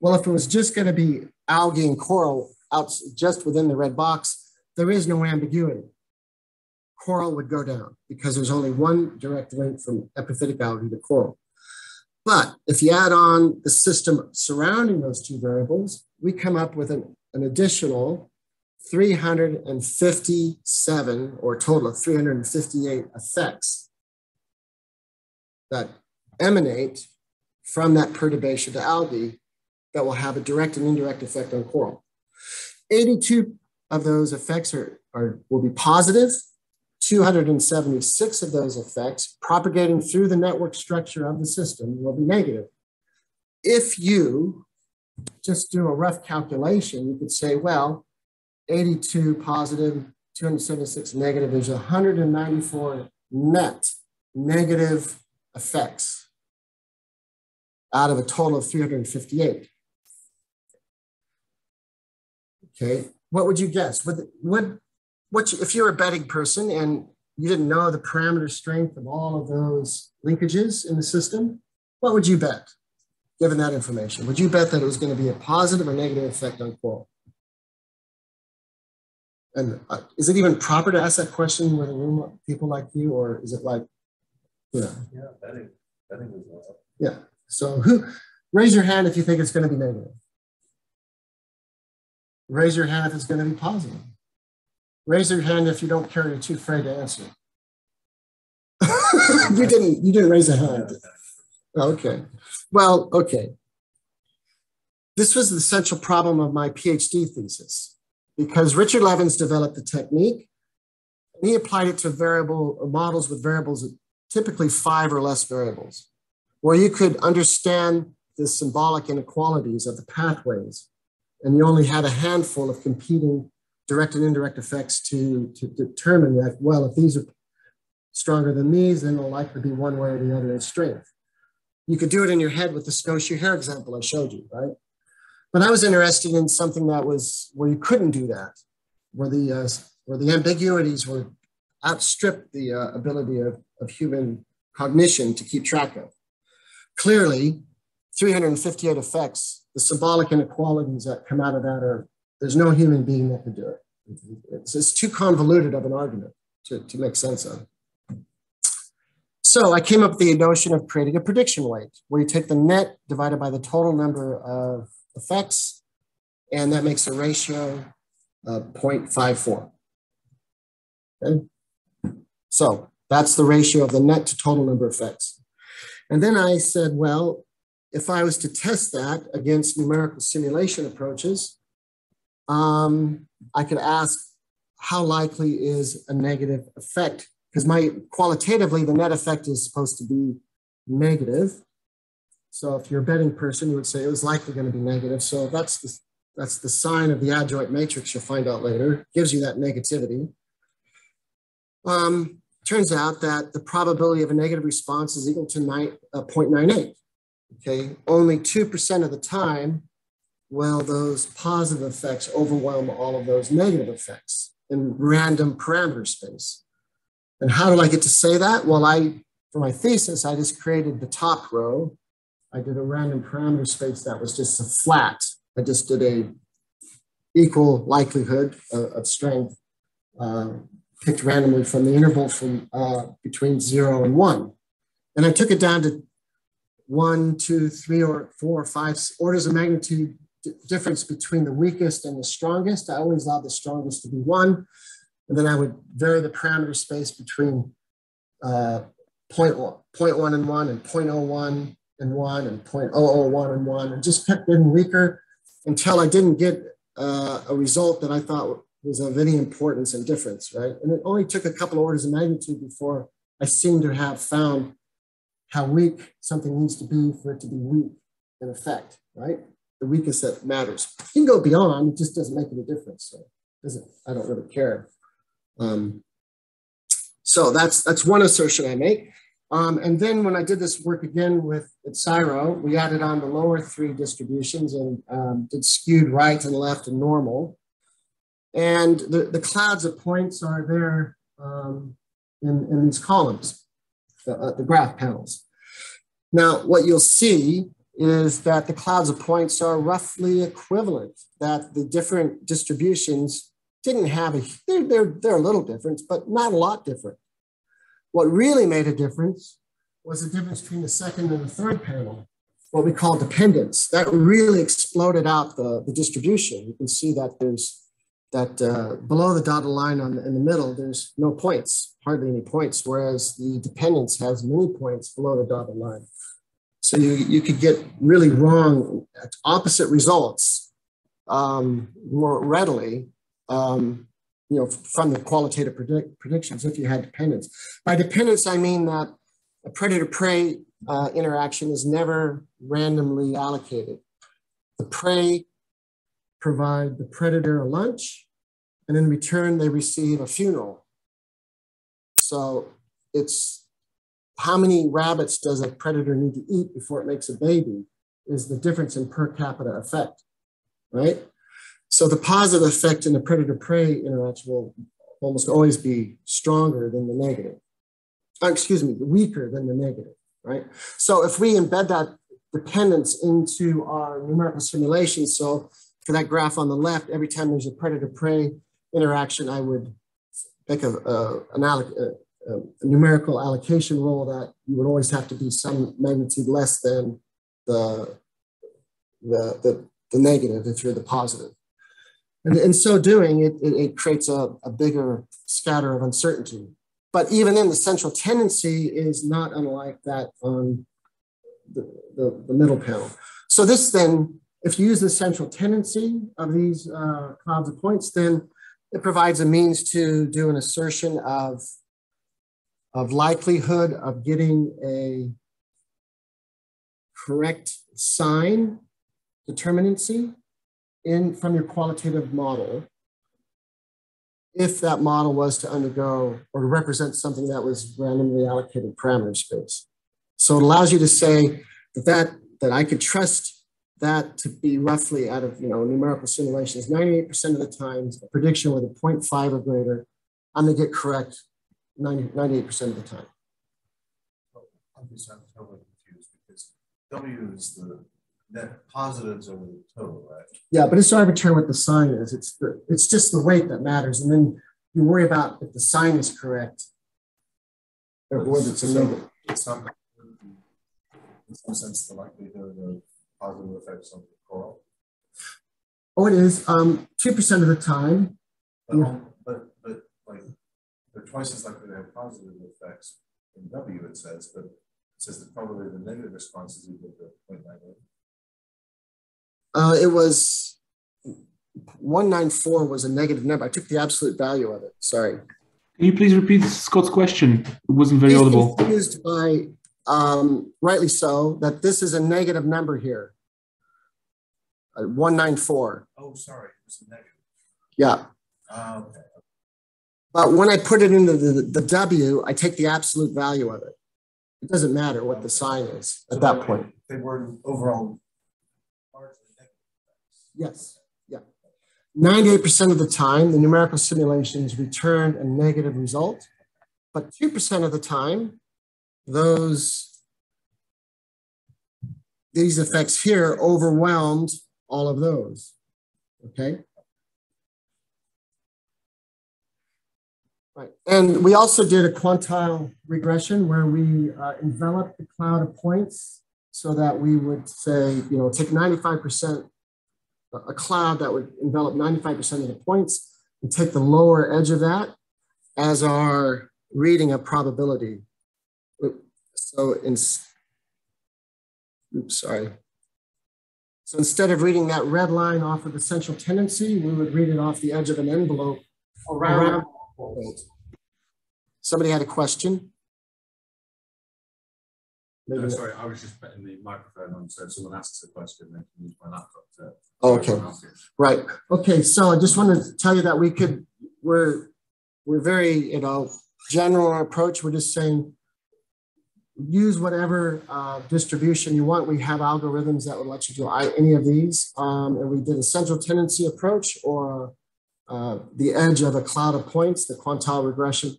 Well, if it was just going to be algae and coral out just within the red box, there is no ambiguity. Coral would go down because there's only one direct link from epiphytic algae to coral. But if you add on the system surrounding those two variables, we come up with an, an additional 357 or total of 358 effects that emanate from that perturbation to algae that will have a direct and indirect effect on coral. 82 of those effects are, are, will be positive, 276 of those effects propagating through the network structure of the system will be negative. If you just do a rough calculation, you could say, well, 82 positive, 276 negative, there's 194 net negative effects out of a total of 358. Okay, what would you guess? Would, would what you, if you're a betting person and you didn't know the parameter strength of all of those linkages in the system, what would you bet, given that information? Would you bet that it was going to be a positive or negative effect on coral? And uh, is it even proper to ask that question with a room of people like you, or is it like, you know? Yeah, betting, betting is well. Yeah. So who, raise your hand if you think it's going to be negative. Raise your hand if it's going to be positive. Raise your hand if you don't care, you're too afraid to answer. you didn't. You didn't raise a hand. Okay. Well, okay. This was the central problem of my PhD thesis because Richard Levins developed the technique and he applied it to variable models with variables, typically five or less variables, where you could understand the symbolic inequalities of the pathways and you only had a handful of competing direct and indirect effects to, to determine that, well, if these are stronger than these, then they'll likely be one way or the other in strength. You could do it in your head with the snowshoe hare example I showed you, right? But I was interested in something that was where you couldn't do that, where the, uh, where the ambiguities were outstripped the uh, ability of, of human cognition to keep track of. Clearly, 358 effects, the symbolic inequalities that come out of that are there's no human being that could do it. It's, it's too convoluted of an argument to, to make sense of. So I came up with the notion of creating a prediction weight, where you take the net divided by the total number of effects, and that makes a ratio of 0.54. Okay? So that's the ratio of the net to total number of effects. And then I said, well, if I was to test that against numerical simulation approaches, um, I could ask how likely is a negative effect? Because my qualitatively, the net effect is supposed to be negative. So if you're a betting person, you would say it was likely going to be negative. So that's the, that's the sign of the adjoint matrix you'll find out later, gives you that negativity. Um, turns out that the probability of a negative response is equal to nine, uh, 0.98. Okay, only 2% of the time well, those positive effects overwhelm all of those negative effects in random parameter space. And how do I get to say that? Well, I, for my thesis, I just created the top row. I did a random parameter space that was just a flat. I just did a equal likelihood of, of strength uh, picked randomly from the interval from uh, between zero and one. And I took it down to one, two, three, or four or five orders of magnitude difference between the weakest and the strongest. I always allowed the strongest to be one. And then I would vary the parameter space between uh, 0.1, 0.1 and 1 and 0.01 and 1 and 0.001 and 1 and just kept getting weaker until I didn't get uh, a result that I thought was of any importance and difference, right? And it only took a couple of orders of magnitude before I seemed to have found how weak something needs to be for it to be weak in effect, right? the weakest that matters. You can go beyond, it just doesn't make any difference. So doesn't, I don't really care. Um, so that's that's one assertion I make. Um, and then when I did this work again with CSIRO, we added on the lower three distributions and um, did skewed right and left and normal. And the, the clouds of points are there um, in, in these columns, the, uh, the graph panels. Now, what you'll see is that the clouds of points are roughly equivalent, that the different distributions didn't have a, they're, they're, they're a little different, but not a lot different. What really made a difference was the difference between the second and the third panel, what we call dependence. That really exploded out the, the distribution. You can see that there's that uh, below the dotted line on the, in the middle, there's no points, hardly any points, whereas the dependence has many points below the dotted line. So you, you could get really wrong opposite results um, more readily, um, you know, from the qualitative predict predictions if you had dependence. By dependence, I mean that a predator-prey uh, interaction is never randomly allocated. The prey provide the predator a lunch, and in return, they receive a funeral. So it's how many rabbits does a predator need to eat before it makes a baby is the difference in per capita effect, right? So the positive effect in the predator-prey interaction will almost always be stronger than the negative. Oh, excuse me, weaker than the negative, right? So if we embed that dependence into our numerical simulation, so for that graph on the left, every time there's a predator-prey interaction, I would make a, a, a, a, numerical allocation rule that you would always have to be some magnitude less than the, the, the, the negative if you're the positive. And in so doing, it, it, it creates a, a bigger scatter of uncertainty. But even then, the central tendency is not unlike that on the, the, the middle panel. So this then, if you use the central tendency of these uh, clouds of points, then it provides a means to do an assertion of, of likelihood of getting a correct sign determinacy in from your qualitative model if that model was to undergo or to represent something that was randomly allocated parameter space. So it allows you to say that, that, that I could trust that to be roughly out of you know numerical simulations, 98% of the times, a prediction with a 0.5 or greater, I'm gonna get correct 90, 98% of the time. I'm just totally confused because W is the net positives over the total, right? Yeah, but it's arbitrary what the sign is. It's the, it's just the weight that matters. And then you worry about if the sign is correct or whether it's a negative. It's not in some sense the likelihood of positive effects on the coral. Oh, it is. Um, 2% of the time. But, yeah. but, but like they're twice as likely to have positive effects in W, it says, but it says that probably the negative response is equal to 0.98. Uh, it was 194 was a negative number. I took the absolute value of it. Sorry. Can you please repeat Scott's question? It wasn't very He's audible. Confused by, um, rightly so, that this is a negative number here. Uh, 194. Oh, sorry. It was a negative. Yeah. Uh, okay. But when I put it into the, the W, I take the absolute value of it. It doesn't matter what the sign is at so that point. They were overall Yes, yeah. 98% of the time, the numerical simulations returned a negative result, but 2% of the time, those, these effects here overwhelmed all of those, okay? Right, and we also did a quantile regression where we uh, enveloped the cloud of points so that we would say, you know, take 95% a cloud that would envelop 95% of the points and take the lower edge of that as our reading of probability. So in, oops, sorry. So instead of reading that red line off of the central tendency, we would read it off the edge of an envelope around. Somebody had a question? No, sorry, I was just putting the microphone on so if someone asks a question, they can use my laptop to. Okay, right. Okay, so I just wanted to tell you that we could, we're, we're very, you know, general approach. We're just saying use whatever uh, distribution you want. We have algorithms that would let you do any of these. Um, and we did a central tendency approach or uh, the edge of a cloud of points, the quantile regression.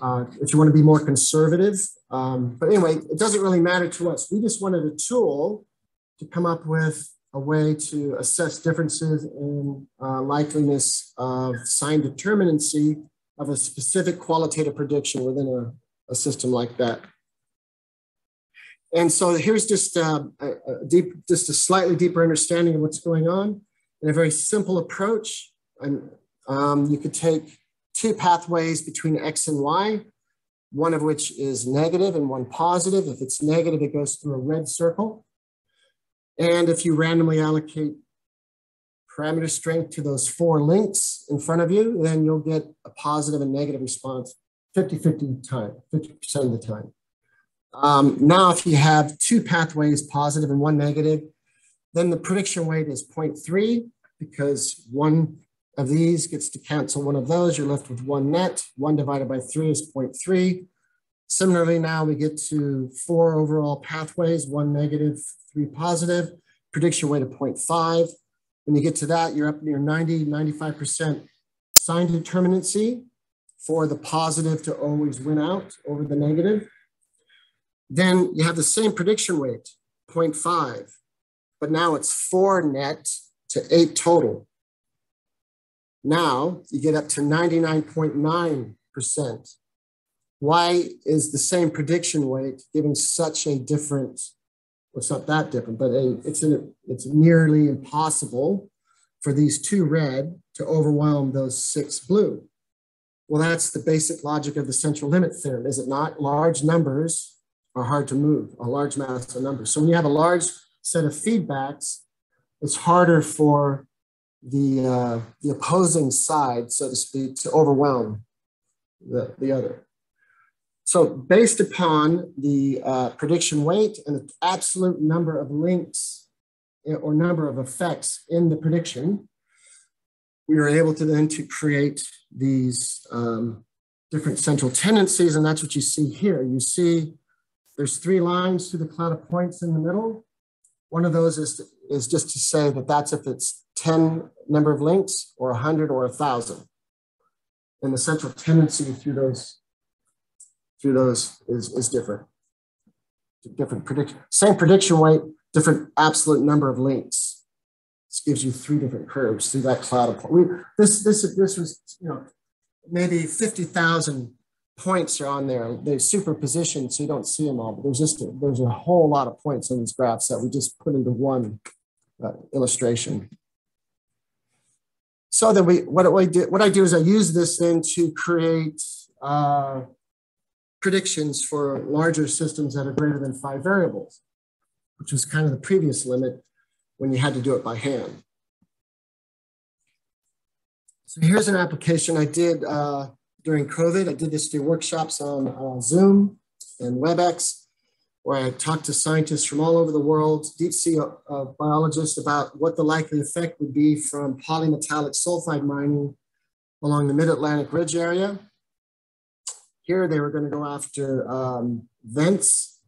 Uh, if you want to be more conservative. Um, but anyway, it doesn't really matter to us. We just wanted a tool to come up with a way to assess differences in uh, likeliness of sign determinacy of a specific qualitative prediction within a, a system like that. And so here's just uh, a, a, deep, just a slightly deeper understanding of what's going on in a very simple approach. And um, you could take two pathways between X and Y. one of which is negative and one positive. If it's negative, it goes through a red circle. And if you randomly allocate parameter strength to those four links in front of you, then you'll get a positive and negative response 50-50 time, 50% of the time. Um, now, if you have two pathways, positive and one negative, then the prediction weight is 0.3 because one of these gets to cancel one of those. You're left with one net. One divided by three is 0.3. Similarly, now we get to four overall pathways, one negative, three positive, prediction weight of 0.5. When you get to that, you're up near 90, 95% sign determinacy for the positive to always win out over the negative. Then you have the same prediction weight, 0.5, but now it's four net to eight total. Now you get up to 99.9%. Why is the same prediction weight giving such a different, well, it's not that different, but a, it's, an, it's nearly impossible for these two red to overwhelm those six blue. Well, that's the basic logic of the central limit theorem, is it not? Large numbers are hard to move, a large mass of numbers. So when you have a large set of feedbacks, it's harder for the, uh, the opposing side, so to speak, to overwhelm the, the other. So based upon the uh, prediction weight and the absolute number of links eh, or number of effects in the prediction, we were able to then to create these um, different central tendencies, and that's what you see here. You see there's three lines through the cloud of points in the middle. One of those is, is just to say that that's if it's 10 number of links or 100 or 1,000. And the central tendency through those through those is, is different. Different prediction, same prediction weight, different absolute number of links. This gives you three different curves through that cloud of we, this this this was you know maybe 50,000 points are on there. They're superpositioned so you don't see them all, but there's just a, there's a whole lot of points in these graphs that we just put into one uh, illustration. So that we, what I do, what I do is I use this then to create uh, predictions for larger systems that are greater than five variables, which was kind of the previous limit when you had to do it by hand. So here's an application I did uh, during COVID. I did this through workshops on uh, Zoom and WebEx where I talked to scientists from all over the world, deep sea uh, biologists, about what the likely effect would be from polymetallic sulfide mining along the mid-Atlantic ridge area. Here they were going to go after um, vents.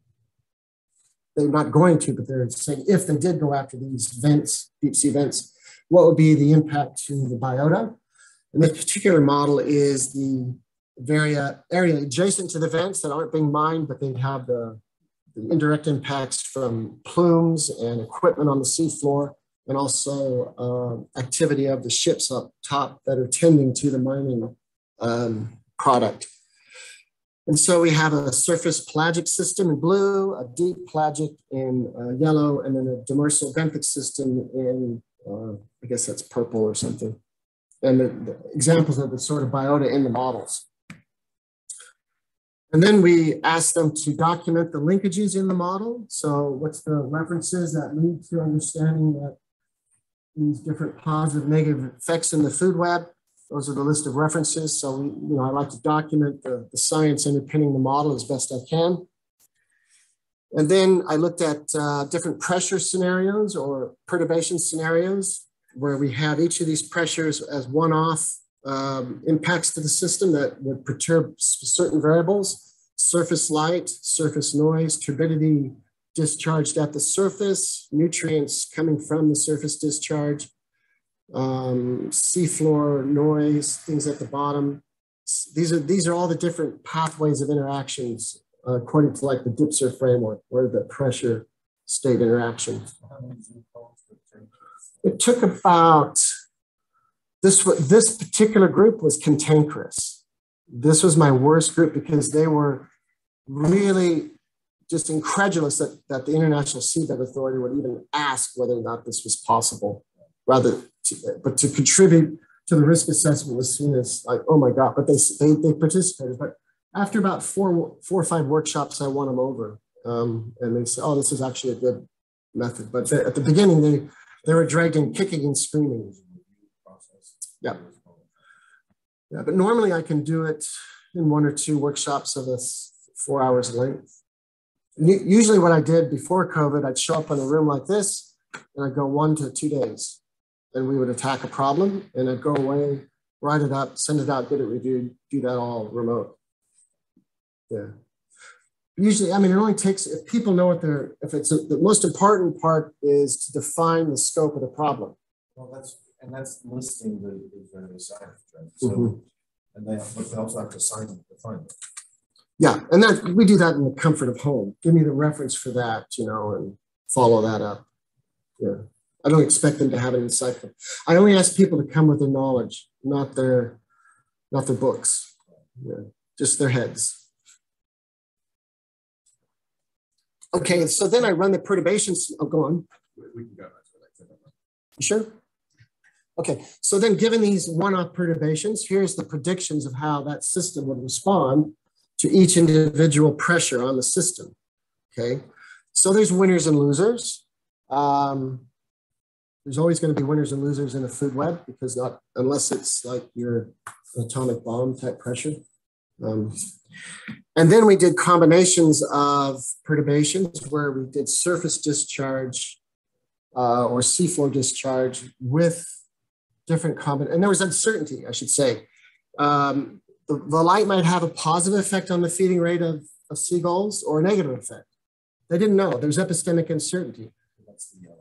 They're not going to, but they're saying if they did go after these vents, deep sea vents, what would be the impact to the biota? And this particular model is the area, area adjacent to the vents that aren't being mined, but they have the the indirect impacts from plumes and equipment on the seafloor, and also uh, activity of the ships up top that are tending to the mining um, product. And so we have a surface pelagic system in blue, a deep pelagic in uh, yellow, and then a demersal benthic system in, uh, I guess that's purple or something. And the, the examples of the sort of biota in the models. And then we ask them to document the linkages in the model. So what's the references that lead to understanding that these different positive, negative effects in the food web. Those are the list of references. So we, you know, I like to document the, the science underpinning the model as best I can. And then I looked at uh, different pressure scenarios or perturbation scenarios where we have each of these pressures as one-off um, impacts to the system that would perturb certain variables, surface light, surface noise, turbidity discharged at the surface, nutrients coming from the surface discharge, um, seafloor noise, things at the bottom. These are, these are all the different pathways of interactions uh, according to like the DPSIR framework, where the pressure state interaction. It took about this, this particular group was cantankerous. This was my worst group because they were really just incredulous that, that the International Seabed Authority would even ask whether or not this was possible, rather, to, but to contribute to the risk assessment was seen as like, oh my God, but they, they, they participated. But after about four, four or five workshops, I won them over. Um, and they said, oh, this is actually a good method. But the, at the beginning, they, they were dragging, kicking and screaming. Yeah. Yeah, but normally I can do it in one or two workshops of a four hours length. Usually what I did before COVID, I'd show up in a room like this and I'd go one to two days and we would attack a problem and I'd go away, write it up, send it out, get it reviewed, do that all remote. Yeah. Usually, I mean, it only takes, if people know what they're, if it's a, the most important part is to define the scope of the problem. Well, that's, and that's listing the, the various items, right? So, Mhm. and they, also have to sign, define it. Yeah, and that we do that in the comfort of home. Give me the reference for that, you know, and follow that up. Yeah. I don't expect them to have an encyclopedia. I only ask people to come with their knowledge, not their not their books. Yeah, just their heads. Okay, so then I run the perturbations. Oh, go on. We, can go back to it sure? Okay, so then given these one-off perturbations, here's the predictions of how that system would respond to each individual pressure on the system. Okay, so there's winners and losers. Um, there's always going to be winners and losers in a food web because not unless it's like your atomic bomb type pressure. Um, and then we did combinations of perturbations where we did surface discharge uh, or seafloor discharge with different combin, and there was uncertainty, I should say. Um, the, the, light might have a positive effect on the feeding rate of, of seagulls or a negative effect. They didn't know. There's epistemic uncertainty. That's the yellow.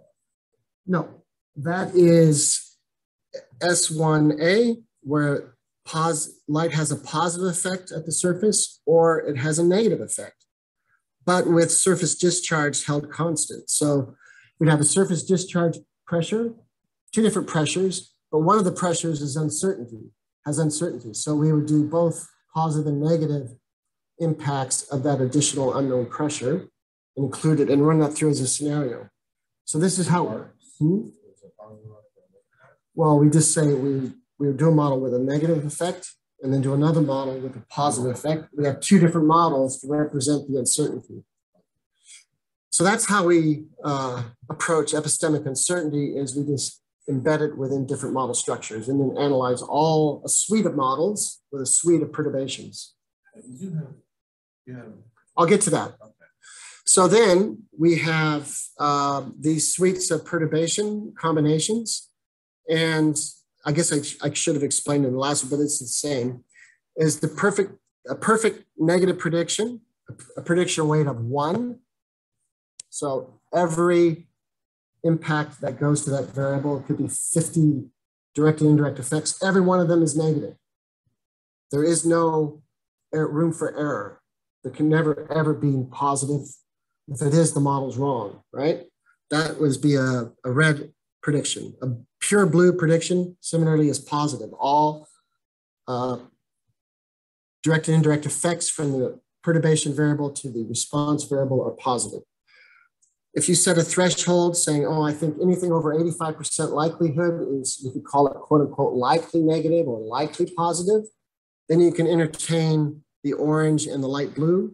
No, that is S1A, where pos light has a positive effect at the surface or it has a negative effect, but with surface discharge held constant. So we'd have a surface discharge pressure, two different pressures, but one of the pressures is uncertainty, has uncertainty. So we would do both positive and negative impacts of that additional unknown pressure, included and run that through as a scenario. So this is how, hmm? well, we just say we, we do a model with a negative effect and then do another model with a positive effect. We have two different models to represent the uncertainty. So that's how we uh, approach epistemic uncertainty is we just embed it within different model structures and then analyze all a suite of models with a suite of perturbations. You have, you have, I'll get to that. okay. So then we have uh, these suites of perturbation combinations. And I guess I, I should have explained in the last one, but it's the same. Is the perfect, a perfect negative prediction, a prediction weight of one. So every impact that goes to that variable, it could be 50 direct and indirect effects. Every one of them is negative. There is no er- room for error. There can never ever be positive. If it is, the model's wrong, right? That would be a, a red prediction. A pure blue prediction, similarly, is positive. All uh, direct and indirect effects from the perturbation variable to the response variable are positive. If you set a threshold saying, oh, I think anything over 85% likelihood is, you could call it quote unquote likely negative or likely positive, then you can entertain the orange and the light blue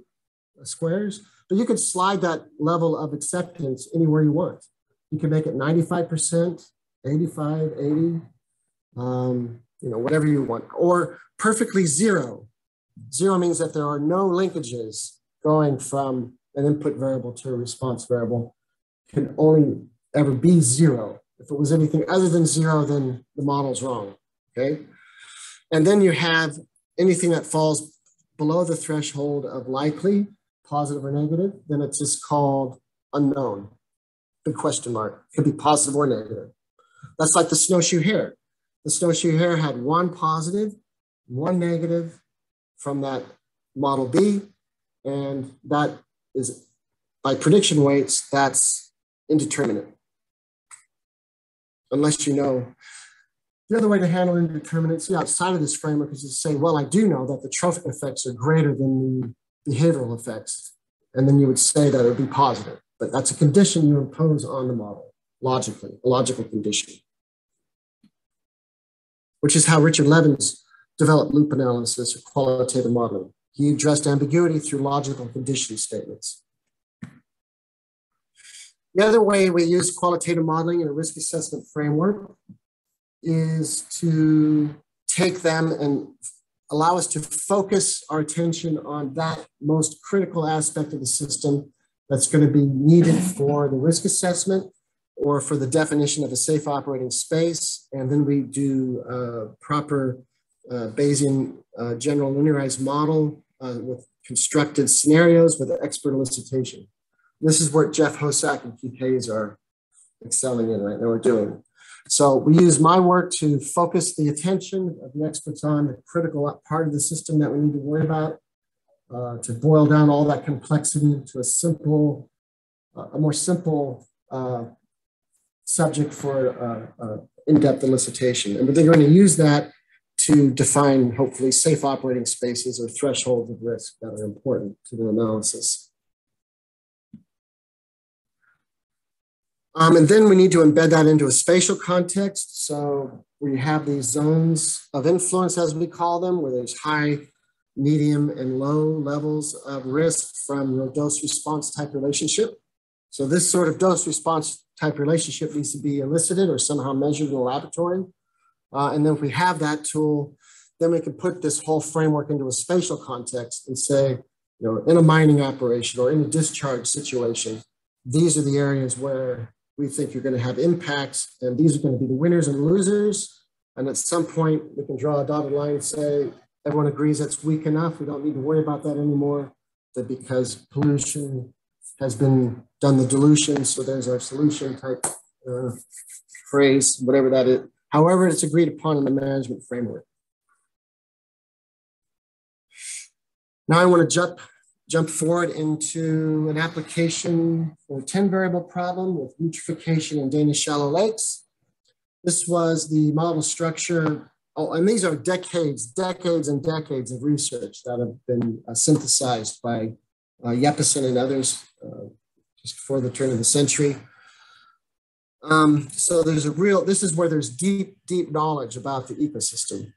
squares. But you could slide that level of acceptance anywhere you want. You can make it 95%, 85, 80, um, you know, whatever you want, or perfectly zero. Zero means that there are no linkages going from an input variable to a response variable can only ever be zero. If it was anything other than zero, then the model's wrong, okay? And then you have anything that falls below the threshold of likely, positive or negative, then it's just called unknown, big question mark. Could be positive or negative. That's like the snowshoe hare. The snowshoe hare had one positive, one negative from that model B, and that is by prediction weights, that's indeterminate. Unless you know. The other way to handle indeterminacy outside of this framework is to say, well, I do know that the trophic effects are greater than the behavioral effects. And then you would say that it would be positive. But that's a condition you impose on the model, logically, a logical condition. Which is how Richard Levins developed loop analysis or qualitative modeling. He addressed ambiguity through logical condition statements. The other way we use qualitative modeling in a risk assessment framework is to take them and allow us to focus our attention on that most critical aspect of the system that's going to be needed for the risk assessment or for the definition of a safe operating space. And then we do uh, proper Bayesian uh, general linearized model uh, with constructed scenarios with expert elicitation. This is what Jeff Hosack and Keith Hayes are excelling in right now, we're doing. So we use my work to focus the attention of the experts on the critical part of the system that we need to worry about, uh, to boil down all that complexity to a simple, uh, a more simple uh, subject for uh, uh, in-depth elicitation. And they're going to use that to define, hopefully, safe operating spaces or thresholds of risk that are important to the analysis. Um, and then we need to embed that into a spatial context. So we have these zones of influence, as we call them, where there's high, medium, and low levels of risk from your dose response type relationship. So this sort of dose response type relationship needs to be elicited or somehow measured in the laboratory. Uh, and then if we have that tool, then we can put this whole framework into a spatial context and say, you know, in a mining operation or in a discharge situation, these are the areas where we think you're going to have impacts, and these are going to be the winners and losers. And at some point, we can draw a dotted line and say, everyone agrees that's weak enough. We don't need to worry about that anymore. That because pollution has been done the dilution, so there's our solution type uh, phrase, whatever that is. However, it's agreed upon in the management framework. Now I want to jump jump forward into an application for a 10 variable problem with eutrophication in Danish shallow lakes. This was the model structure. Oh, and these are decades, decades and decades of research that have been uh, synthesized by uh, and others uh, just before the turn of the century. Um, so there's a real, this is where there's deep, deep knowledge about the ecosystem.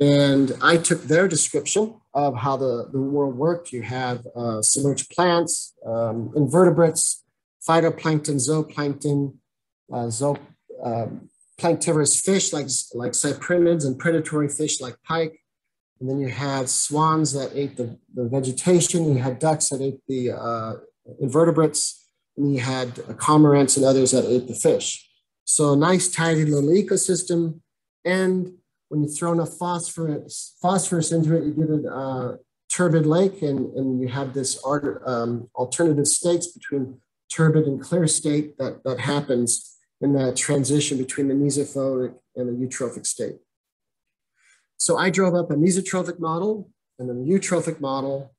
And I took their description of how the, the world worked. You have uh, submerged plants, um, invertebrates, phytoplankton, zooplankton, uh, um, planktivorous fish like, like cyprinids and predatory fish like pike. And then you had swans that ate the, the vegetation. You had ducks that ate the uh, invertebrates. You had cormorants and others that ate the fish. So a nice, tidy little ecosystem. And when you throw enough phosphorus, phosphorus into it, you get a uh, turbid lake and, and you have this art, um, alternative states between turbid and clear state that, that happens in that transition between the mesotrophic and the eutrophic state. So I drove up a mesotrophic model and a eutrophic model,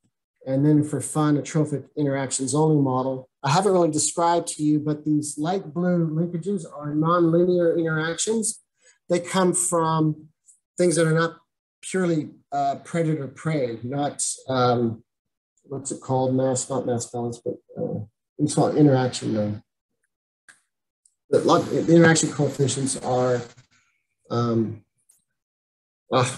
and then for fun, a trophic interactions only model. I haven't really described to you, but these light blue linkages are nonlinear interactions. They come from things that are not purely uh, predator prey, not um, what's it called, mass, not mass balance, but uh, it's called interaction. Uh, the, interaction coefficients are, um, uh,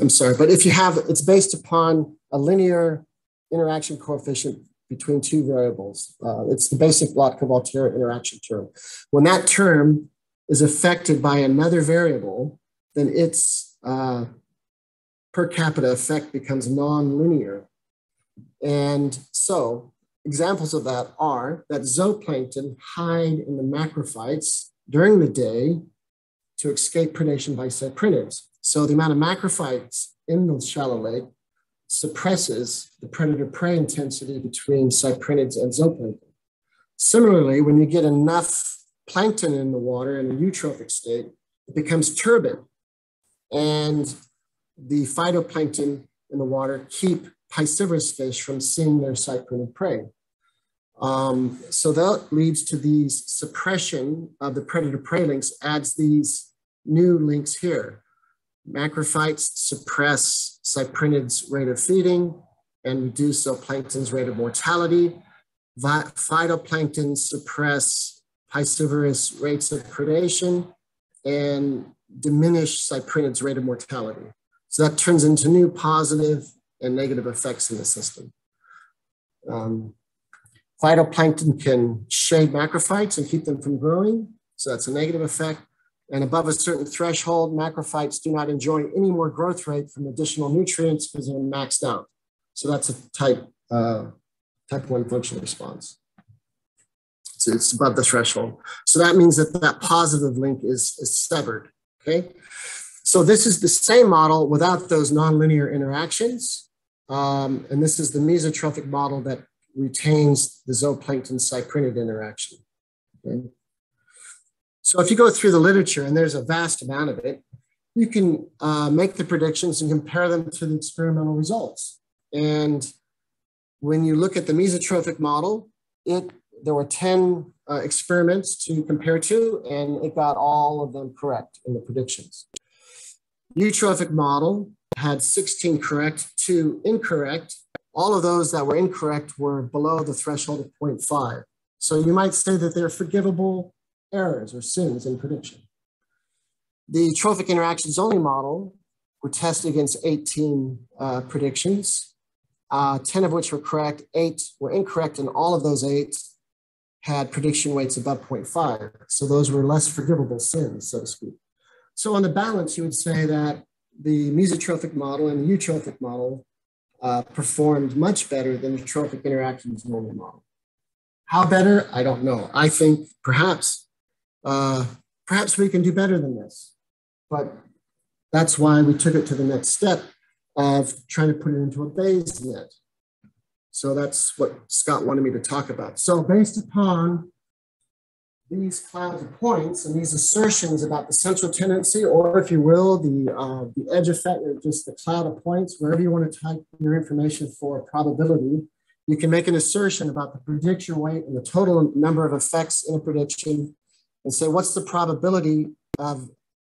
I'm sorry, but if you have, it's based upon a linear interaction coefficient between two variables. Uh, it's the basic Lotka-Volterra interaction term. When that term is affected by another variable, then its uh, per capita effect becomes non-linear. And so examples of that are that zooplankton hide in the macrophytes during the day to escape predation by said cyprinids. So the amount of macrophytes in the shallow lake suppresses the predator-prey intensity between cyprinids and zooplankton. Similarly, when you get enough plankton in the water in a eutrophic state, it becomes turbid and the phytoplankton in the water keep piscivorous fish from seeing their cyprinid prey. Um, so that leads to these suppression of the predator-prey links, adds these new links here. Macrophytes suppress cyprinid's rate of feeding and reduce zooplankton's rate of mortality. Phytoplankton suppress piscivorous rates of predation and diminish cyprinid's rate of mortality. So that turns into new positive and negative effects in the system. Um, phytoplankton can shade macrophytes and keep them from growing. So that's a negative effect. And above a certain threshold, macrophytes do not enjoy any more growth rate from additional nutrients because they're maxed out. So that's a type, uh, type one functional response. So it's above the threshold. So that means that that positive link is, is severed, okay? So this is the same model without those nonlinear interactions. Um, and this is the mesotrophic model that retains the zooplankton cyprinid interaction. Okay? So if you go through the literature, and there's a vast amount of it, you can uh, make the predictions and compare them to the experimental results. And when you look at the mesotrophic model, it there were 10 uh, experiments to compare to, and it got all of them correct in the predictions. Eutrophic model had 16 correct, two incorrect. All of those that were incorrect were below the threshold of 0.5. So you might say that they're forgivable errors or sins in prediction. The trophic interactions only model were tested against 18 uh, predictions, uh, 10 of which were correct, eight were incorrect, and all of those eight had prediction weights above 0.5. So those were less forgivable sins, so to speak. So on the balance, you would say that the mesotrophic model and the eutrophic model uh, performed much better than the trophic interactions normal model. How better? I don't know. I think perhaps uh, perhaps we can do better than this. But that's why we took it to the next step of trying to put it into a Bayes net. So that's what Scott wanted me to talk about. So based upon these clouds of points and these assertions about the central tendency, or if you will, the, uh, the edge effect, or just the cloud of points, wherever you want to type your information for probability, you can make an assertion about the prediction weight and the total number of effects in a prediction and say, what's the probability of,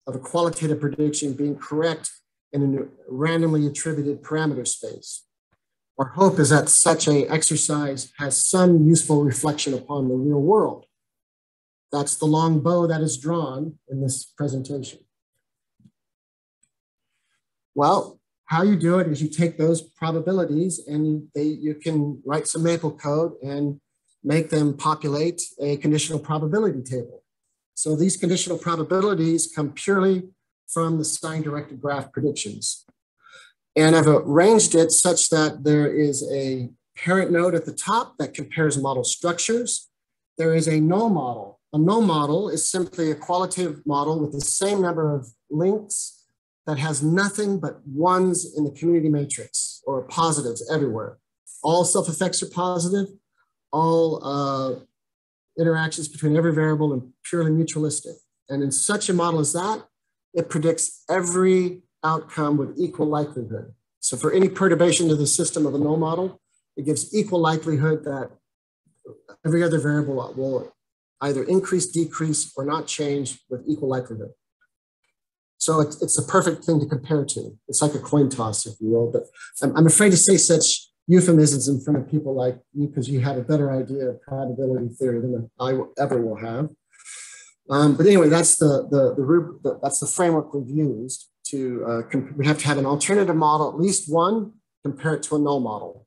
of a qualitative prediction being correct in a randomly attributed parameter space? Our hope is that such a exercise has some useful reflection upon the real world. That's the long bow that is drawn in this presentation. Well, how you do it is you take those probabilities and they, you can write some Maple code and make them populate a conditional probability table. So these conditional probabilities come purely from the sign directed graph predictions. And I've arranged it such that there is a parent node at the top that compares model structures. There is a null model. A null model is simply a qualitative model with the same number of links that has nothing but ones in the community matrix or positives everywhere. All self-effects are positive. All uh, interactions between every variable and purely mutualistic. And in such a model as that, it predicts every outcome with equal likelihood. So for any perturbation to the system of a null model, it gives equal likelihood that every other variable will either increase, decrease, or not change with equal likelihood. So it's, it's a perfect thing to compare to. It's like a coin toss, if you will. But I'm, I'm afraid to say such euphemisms in front of people like you because you have a better idea of probability theory than I ever will have. Um, but anyway, that's the, the, the, the, that's the framework we've used to, uh, we have to have an alternative model, at least one, compare it to a null model.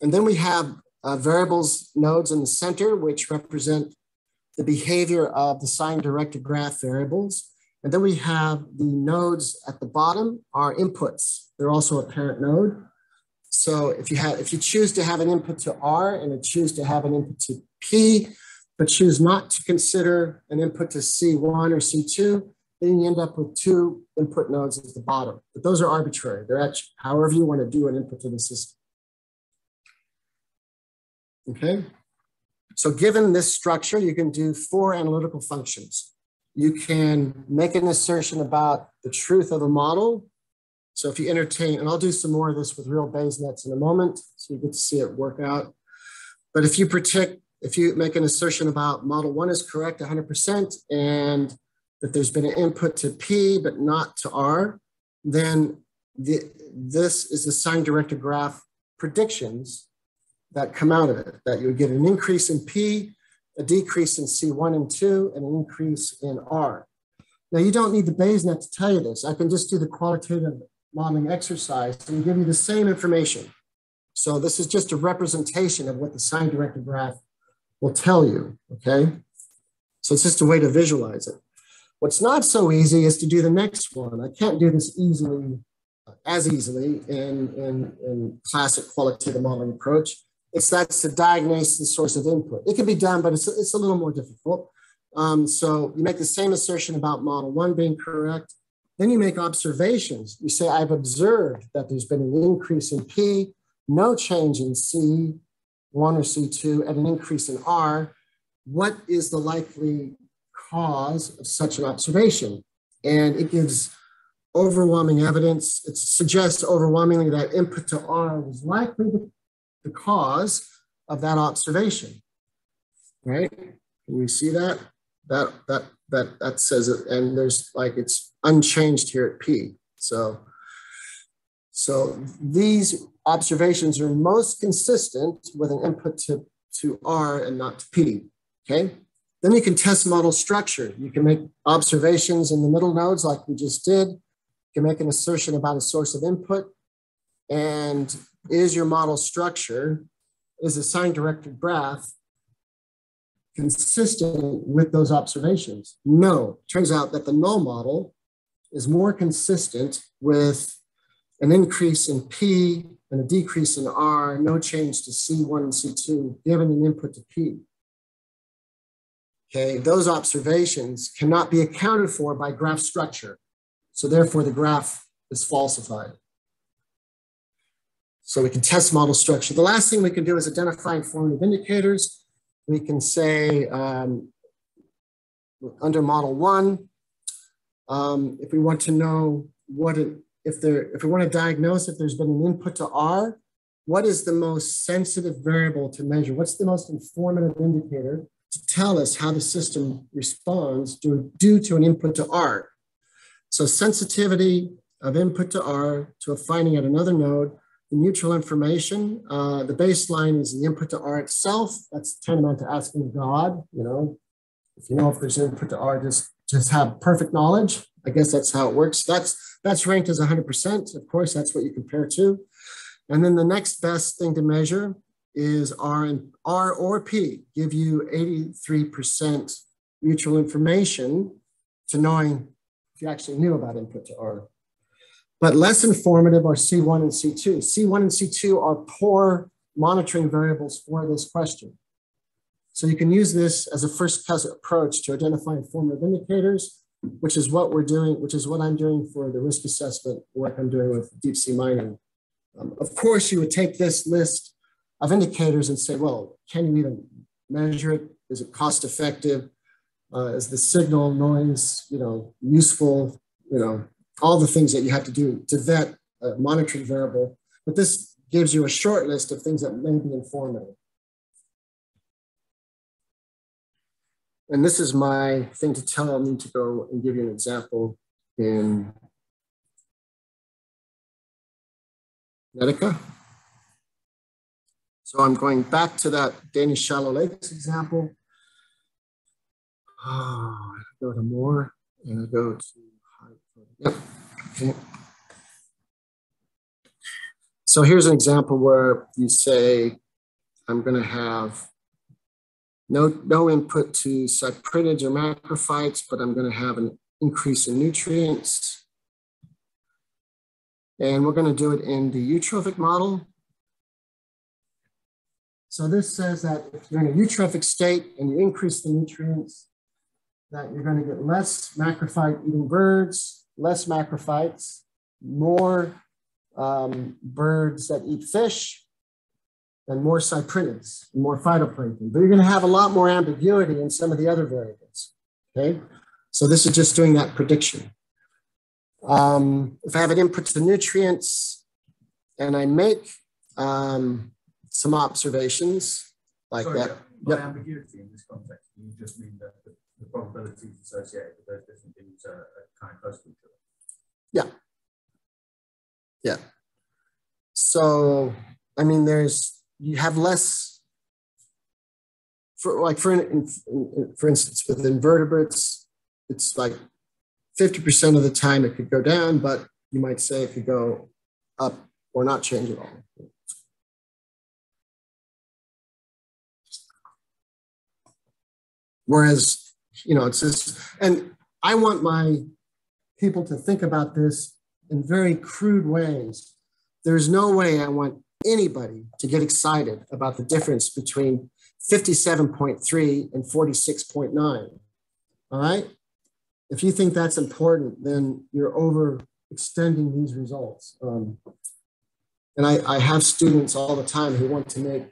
And then we have uh, variables nodes in the center, which represent the behavior of the sign directed graph variables. And then we have the nodes at the bottom are inputs. They're also a parent node. So if you have, if you choose to have an input to R and you choose to have an input to P, but choose not to consider an input to C1 or C2, then you end up with two input nodes at the bottom. But those are arbitrary. They're actually however you want to do an input to the system. Okay. So given this structure, you can do four analytical functions. You can make an assertion about the truth of a model so if you entertain, and I'll do some more of this with real Bayes nets in a moment, so you get to see it work out. But if you predict, if you make an assertion about model one is correct 100% and that there's been an input to P but not to R, then the, this is the sign directed graph predictions that come out of it, that you would get an increase in P, a decrease in C1 and 2, and an increase in R. Now, you don't need the Bayes net to tell you this. I can just do the qualitative modeling exercise and give you the same information. So this is just a representation of what the sign directed graph will tell you, okay? So it's just a way to visualize it. What's not so easy is to do the next one. I can't do this easily, as easily in, in, in classic qualitative modeling approach. It's that's to diagnose the source of input. It can be done, but it's, it's a little more difficult. Um, so you make the same assertion about model one being correct. Then you make observations. You say, I've observed that there's been an increase in P, no change in C1 or C2, and an increase in R. What is the likely cause of such an observation? And it gives overwhelming evidence. It suggests overwhelmingly that input to R was likely the cause of that observation, right? Can we see that? That, that, that, that says it, and there's like, it's unchanged here at P. So, so these observations are most consistent with an input to, to R and not to P, okay? Then you can test model structure. You can make observations in the middle nodes like we just did. You can make an assertion about a source of input. And is your model structure, is a sign directed graph consistent with those observations? No. Turns out that the null model is more consistent with an increase in P and a decrease in R, no change to C1 and C2, given an input to P. Okay, those observations cannot be accounted for by graph structure. So therefore the graph is falsified. So we can test model structure. The last thing we can do is identify informative indicators. We can say um, under model one, um, if we want to know what it, if there, if we want to diagnose if there's been an input to R, what is the most sensitive variable to measure? What's the most informative indicator to tell us how the system responds due, due to an input to R? So sensitivity of input to R to a finding at another node the neutral information. Uh, the baseline is the input to R itself. That's tantamount to asking God, you know, if you know if there's input to R, just, just have perfect knowledge. I guess that's how it works. That's, that's ranked as 100%. Of course, that's what you compare to. And then the next best thing to measure is R and R or P give you 83% mutual information to knowing if you actually knew about input to R but less informative are C1 and C2. C1 and C2 are poor monitoring variables for this question. So you can use this as a first pass approach to identify informative indicators, which is what we're doing, which is what I'm doing for the risk assessment work I'm doing with deep sea mining. Um, of course, you would take this list of indicators and say, well, can you even measure it? Is it cost effective? Uh, is the signal noise, you know, useful? You know, all the things that you have to do to vet a monitoring variable. But this gives you a short list of things that may be informative. And this is my thing to tell me to go and give you an example in Netica. So I'm going back to that Danish shallow lakes example. Oh, I go to more and I go to Yep. Okay. So here's an example where you say, I'm going to have no, no input to cyprinids or macrophytes, but I'm going to have an increase in nutrients. And we're going to do it in the eutrophic model. So this says that if you're in a eutrophic state and you increase the nutrients, that you're going to get less macrophyte eating birds, less macrophytes, more um, birds that eat fish, and more cyprinids, more phytoplankton. But you're going to have a lot more ambiguity in some of the other variables. Okay, so this is just doing that prediction. Um, if I have an input to nutrients and I make um, some observations like Sorry, that. By Yep. ambiguity in this context, you just mean that the, the probabilities associated with those different things are, are kind of close to each other. Yeah. Yeah. So, I mean, there's, you have less, for like, for, for instance, with invertebrates, it's like 50% of the time it could go down, but you might say it could go up or not change at all. Whereas, you know, it's just, and I want my people to think about this in very crude ways. There's no way I want anybody to get excited about the difference between 57.3 and 46.9. All right? If you think that's important, then you're overextending these results. Um, and I, I have students all the time who want to make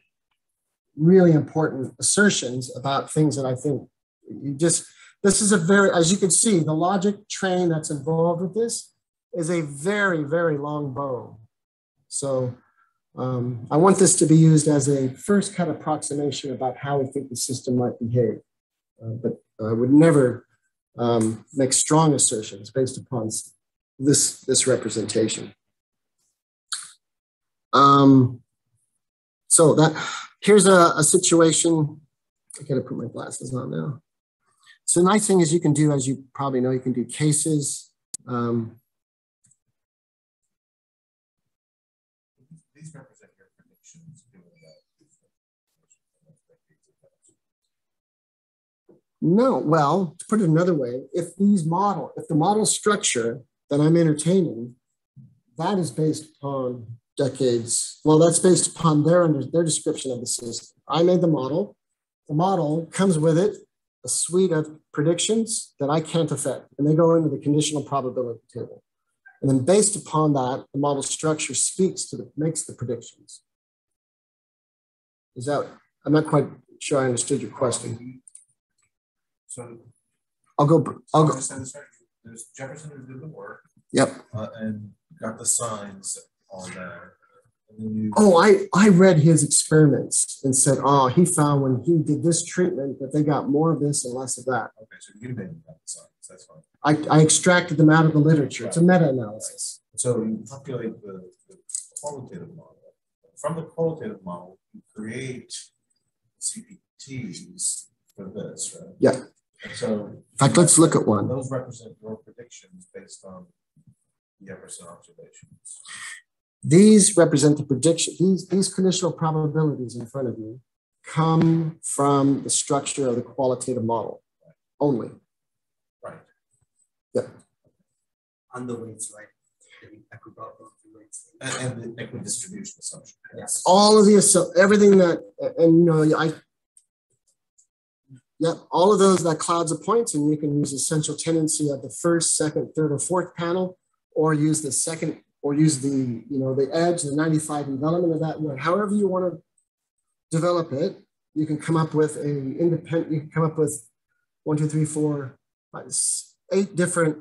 really important assertions about things that I think you just, this is a very, as you can see, the logic train that's involved with this is a very, very long bow. So um, I want this to be used as a first cut approximation about how we think the system might behave. Uh, but I would never um, make strong assertions based upon this, this representation. Um, so that here's a, a situation. I gotta put my glasses on now. So the nice thing is you can do, as you probably know, you can do cases. Um, These represent your predictions. given that- no, well, to put it another way, if these model, if the model structure that I'm entertaining, that is based upon decades. Well, that's based upon their their description of the system. I made the model. The model comes with it a suite of predictions that I can't affect, and they go into the conditional probability table. And then based upon that, the model structure speaks to the makes the predictions. Is that I'm not quite sure I understood your question. So. I'll go. I'll go. right. There's Jeppesen who did the work. Yep. Uh, and got the signs on there. You. Oh, I, I read his experiments and said, oh, he found when he did this treatment that they got more of this and less of that. Okay, so you made got the signs, that's fine. I, I extracted them out of the literature. It's a meta-analysis. So you populate the, the qualitative model. From the qualitative model, you create CPTs for this, right? Yeah. And so. In fact, let's look at one. Those represent your predictions based on Jeppesen observations. These represent the prediction. These, these conditional probabilities in front of you come from the structure of the qualitative model only. Right. Yeah. And the weights, right? The equiprobability weights. And, and the equidistribution assumption. Yes. All of the, so everything that, and you know, I, yeah, all of those that clouds of points, and you can use the central tendency of the first, second, third, or fourth panel, or use the second or use the, you know, the edge, the 95 development of that, one. however you want to develop it, you can come up with a independent, you can come up with one, two, three, four, five, eight different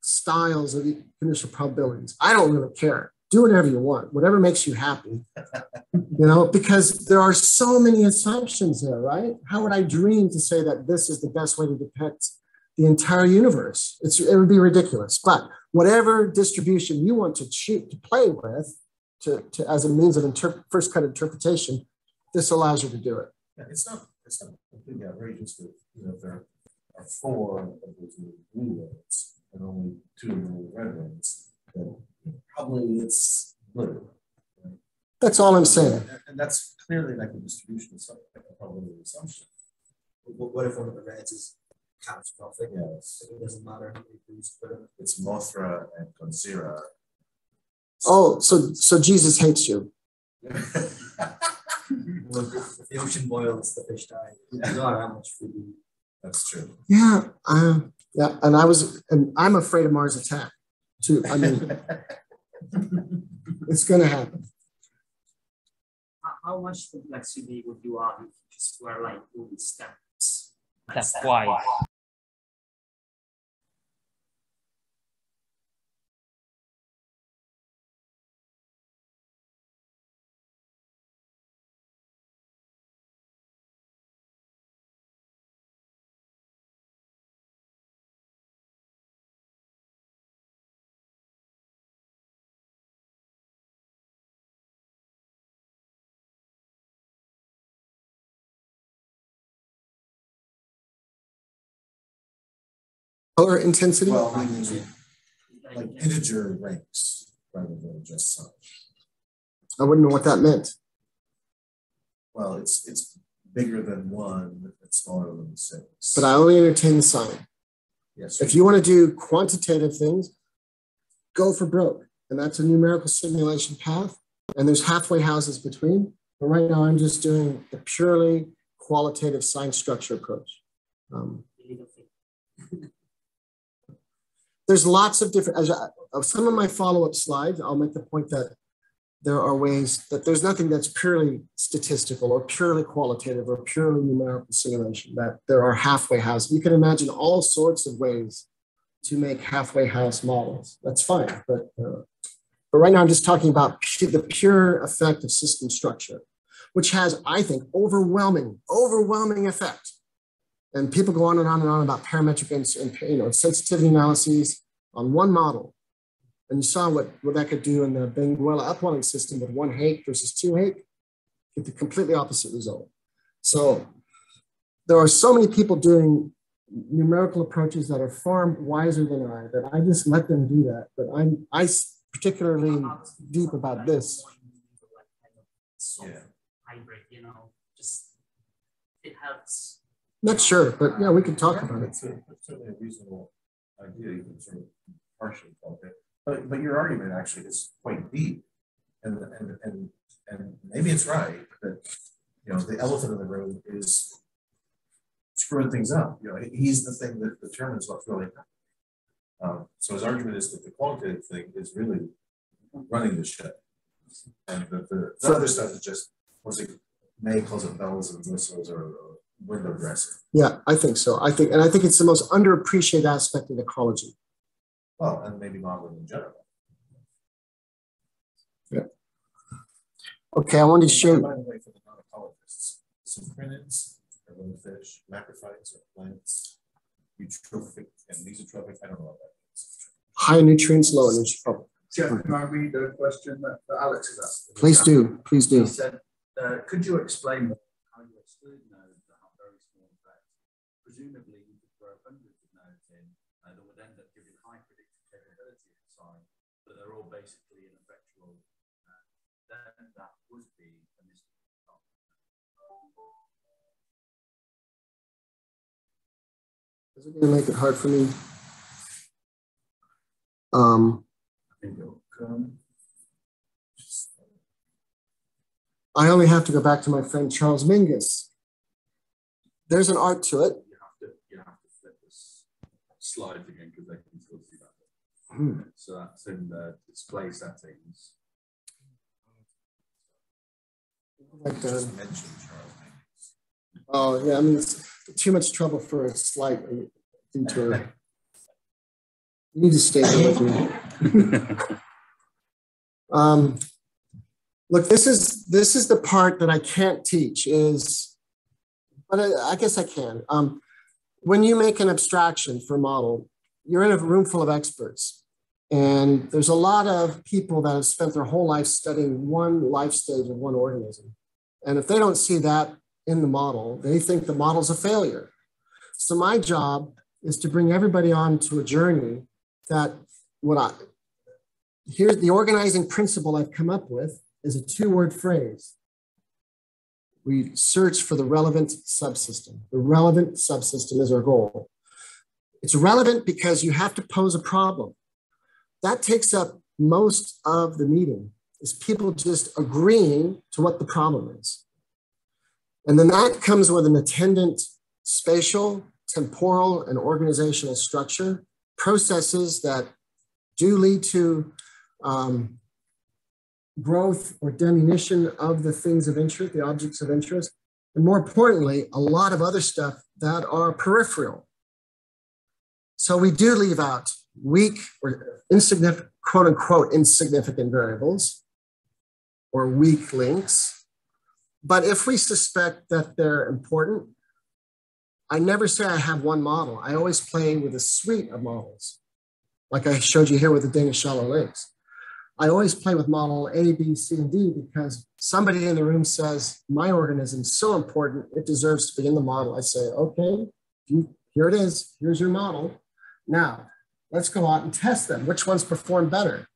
styles of initial probabilities. I don't really care. Do whatever you want, whatever makes you happy, you know, because there are so many assumptions there, right? How would I dream to say that this is the best way to depict the entire universe? It's, it would be ridiculous. But whatever distribution you want to cheat, to play with to, to as a means of inter- first cut interpretation, this allows you to do it. Yeah, it's not it's not completely outrageous that you know there are four of those blue ones and only two of the red ones. Then probably it's blue. Right? That's all I'm saying. And, and that's clearly like a distribution assumption, probably an assumption. What, what if one of the reds is catastrophic? Yes. It doesn't matter. It's Mothra and Godzilla. Oh, so so Jesus hates you. Well, if the ocean boils, the fish die. You know how much food That's true. Yeah, um, yeah, and I was, and I'm afraid of Mars attack too. I mean, it's going to happen. How- How much complexity would you add if you just were like doing steps? That's why. Color intensity. Well, I mean, like integer ranks rather than just sum. I wouldn't know what that meant. Well, it's it's bigger than one, it's smaller than six. But I only entertain the sign. yes, If you want to do quantitative things, go for broke. And that's a numerical simulation path. And there's halfway houses between. But right now, I'm just doing the purely qualitative sign structure approach. Um, there's lots of different, as I, some of my follow-up slides, I'll make the point that there are ways that there's nothing that's purely statistical or purely qualitative or purely numerical simulation, that there are halfway house. You can imagine all sorts of ways to make halfway house models. That's fine, but, uh, but right now I'm just talking about the pure effect of system structure, which has, I think, overwhelming, overwhelming effect. And people go on and on and on about parametric and, and you know, sensitivity analyses on one model. And you saw what, what that could do in the Benguela upwelling system with one hake versus two hake, get the completely opposite result. So there are so many people doing numerical approaches that are far wiser than I, that I just let them do that. But I'm I s- particularly deep about this. Sort Yeah. hybrid, you know, just it helps. Not sure, but yeah, we can talk about it. It's a- it's certainly a reasonable idea, you can sort of partially it. But, but your argument actually is quite deep. And, and, and, and maybe it's right that, you know, the elephant in the room is screwing things up. You know, he's the thing that determines what's really happening. Um, so his argument is that the qualitative thing is really running the ship. And that the, the other stuff is just, was it may close it bells and whistles or or window dressing. Yeah, I think so. I think, and I think it's the most underappreciated aspect of ecology. Well, and maybe modeling in general. Yeah. Okay, I wanted to show. By the way, for the non-ecologists, cyprinids, or little fish, macrophytes, or plants, eutrophic and mesotrophic, I don't know what that is. high nutrients, low energy. Oh, Jeff, can I read the question that that Alex has asked? please do, please do. He said, uh, could you explain how you exclude nodes that have very small effects? Presumably, you could throw hundreds of nodes in uh, that would end up giving high predictive capability of the sign, but they're all basically ineffectual. Uh, then that would be a mis- Is it gonna make it hard for me? Um, I think it'll come. I only have to go back to my friend Charles Mingus. There's an art to it. you have to you have to flip this slide again because they can still see that. Hmm. So that's in the display settings. Like the- Just mention Charles Dickens. oh, yeah, I mean, it's too much trouble for a slight detour. You need to stay with me. Um, look, this is this is the part that I can't teach is, but I, I guess I can. Um, when you make an abstraction for a model, you're in a room full of experts, and there's a lot of people that have spent their whole life studying one life stage of one organism, and if they don't see that in the model, they think the model's a failure. So my job is to bring everybody on to a journey that what I here's the organizing principle I've come up with is a two word phrase. We search for the relevant subsystem. The relevant subsystem is our goal. It's relevant because you have to pose a problem. That takes up most of the meeting, is people just agreeing to what the problem is. And then that comes with an attendant spatial, temporal, and organizational structure, processes that do lead to um, growth or diminution of the things of interest, the objects of interest, and more importantly, a lot of other stuff that are peripheral. So we do leave out weak or insignificant, quote unquote, insignificant variables or weak links. But if we suspect that they're important, I never say I have one model. I always play with a suite of models, like I showed you here with the Danish shallow lakes. I always play with model A, B, C, and D because somebody in the room says, my organism is so important, it deserves to be in the model. I say, okay, you, here it is, here's your model. Now, let's go out and test them. Which ones perform better?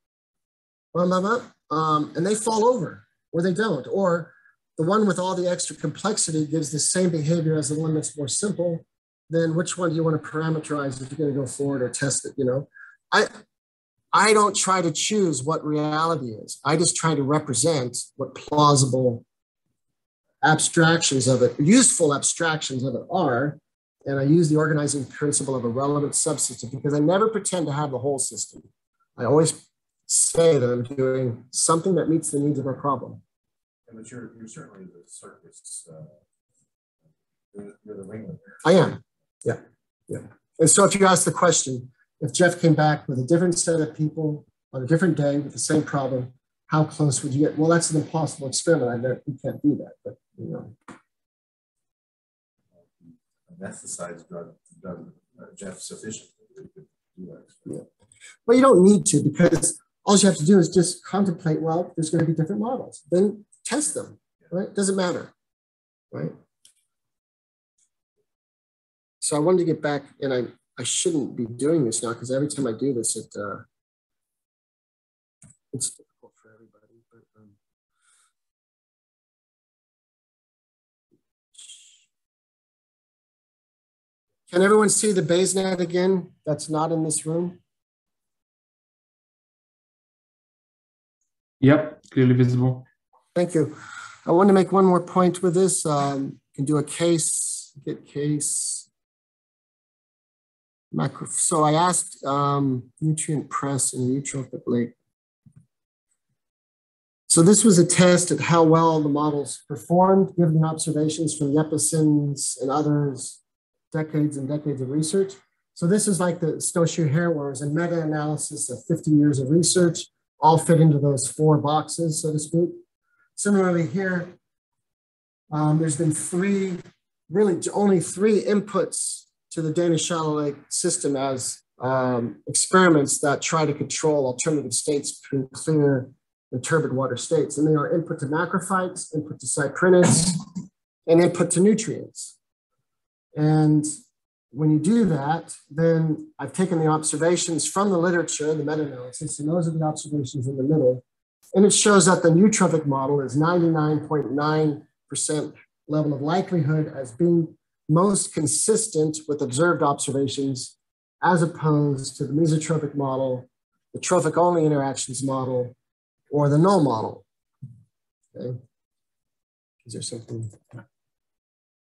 Blah, blah, blah. Um, and they fall over or they don't. Or the one with all the extra complexity gives the same behavior as the one that's more simple. Then which one do you want to parameterize if you're going to go forward or test it? You know, I I don't try to choose what reality is. I just try to represent what plausible abstractions of it, useful abstractions of it are. And I use the organizing principle of a relevant subsystem because I never pretend to have the whole system. I always say that I'm doing something that meets the needs of our problem. Yeah, but you're, you're certainly the circus, uh, you're, you're the ringleader. I am. Yeah. Yeah. And so if you ask the question, if Jeff came back with a different set of people on a different day with the same problem, how close would you get? Well, that's an impossible experiment. I know you can't do that, but you know. Anesthetize drug, drug, uh, Jeff sufficiently. we could do that experiment. Well, you don't need to because all you have to do is just contemplate, well, there's going to be different models. Then test them, right? Doesn't matter, right? So I wanted to get back, and I, I shouldn't be doing this now because every time I do this, it uh, it's difficult for everybody. But um, can everyone see the Bayes net again? That's not in this room. Yep, clearly visible. Thank you. I want to make one more point with this. Um, can do a case, get case. Macro. So I asked um, Nutrient Press and Eutrophic Lake. So this was a test at how well the models performed, given the observations from Jeppesen's and others, decades and decades of research. So this is like the snowshoe hare, where it was a meta-analysis of 50 years of research, all fit into those four boxes, so to speak. Similarly here, um, there's been three, really only three inputs to the Danish Shallow Lake system as um, experiments that try to control alternative states between clear and turbid water states. And they are input to macrophytes, input to cyprinids, and input to nutrients. And when you do that, then I've taken the observations from the literature, the meta-analysis, and those are the observations in the middle. And it shows that the eutrophic model is 99.9% level of likelihood as being most consistent with observed observations as opposed to the mesotrophic model, the trophic only interactions model, or the null model. Okay. Is there something?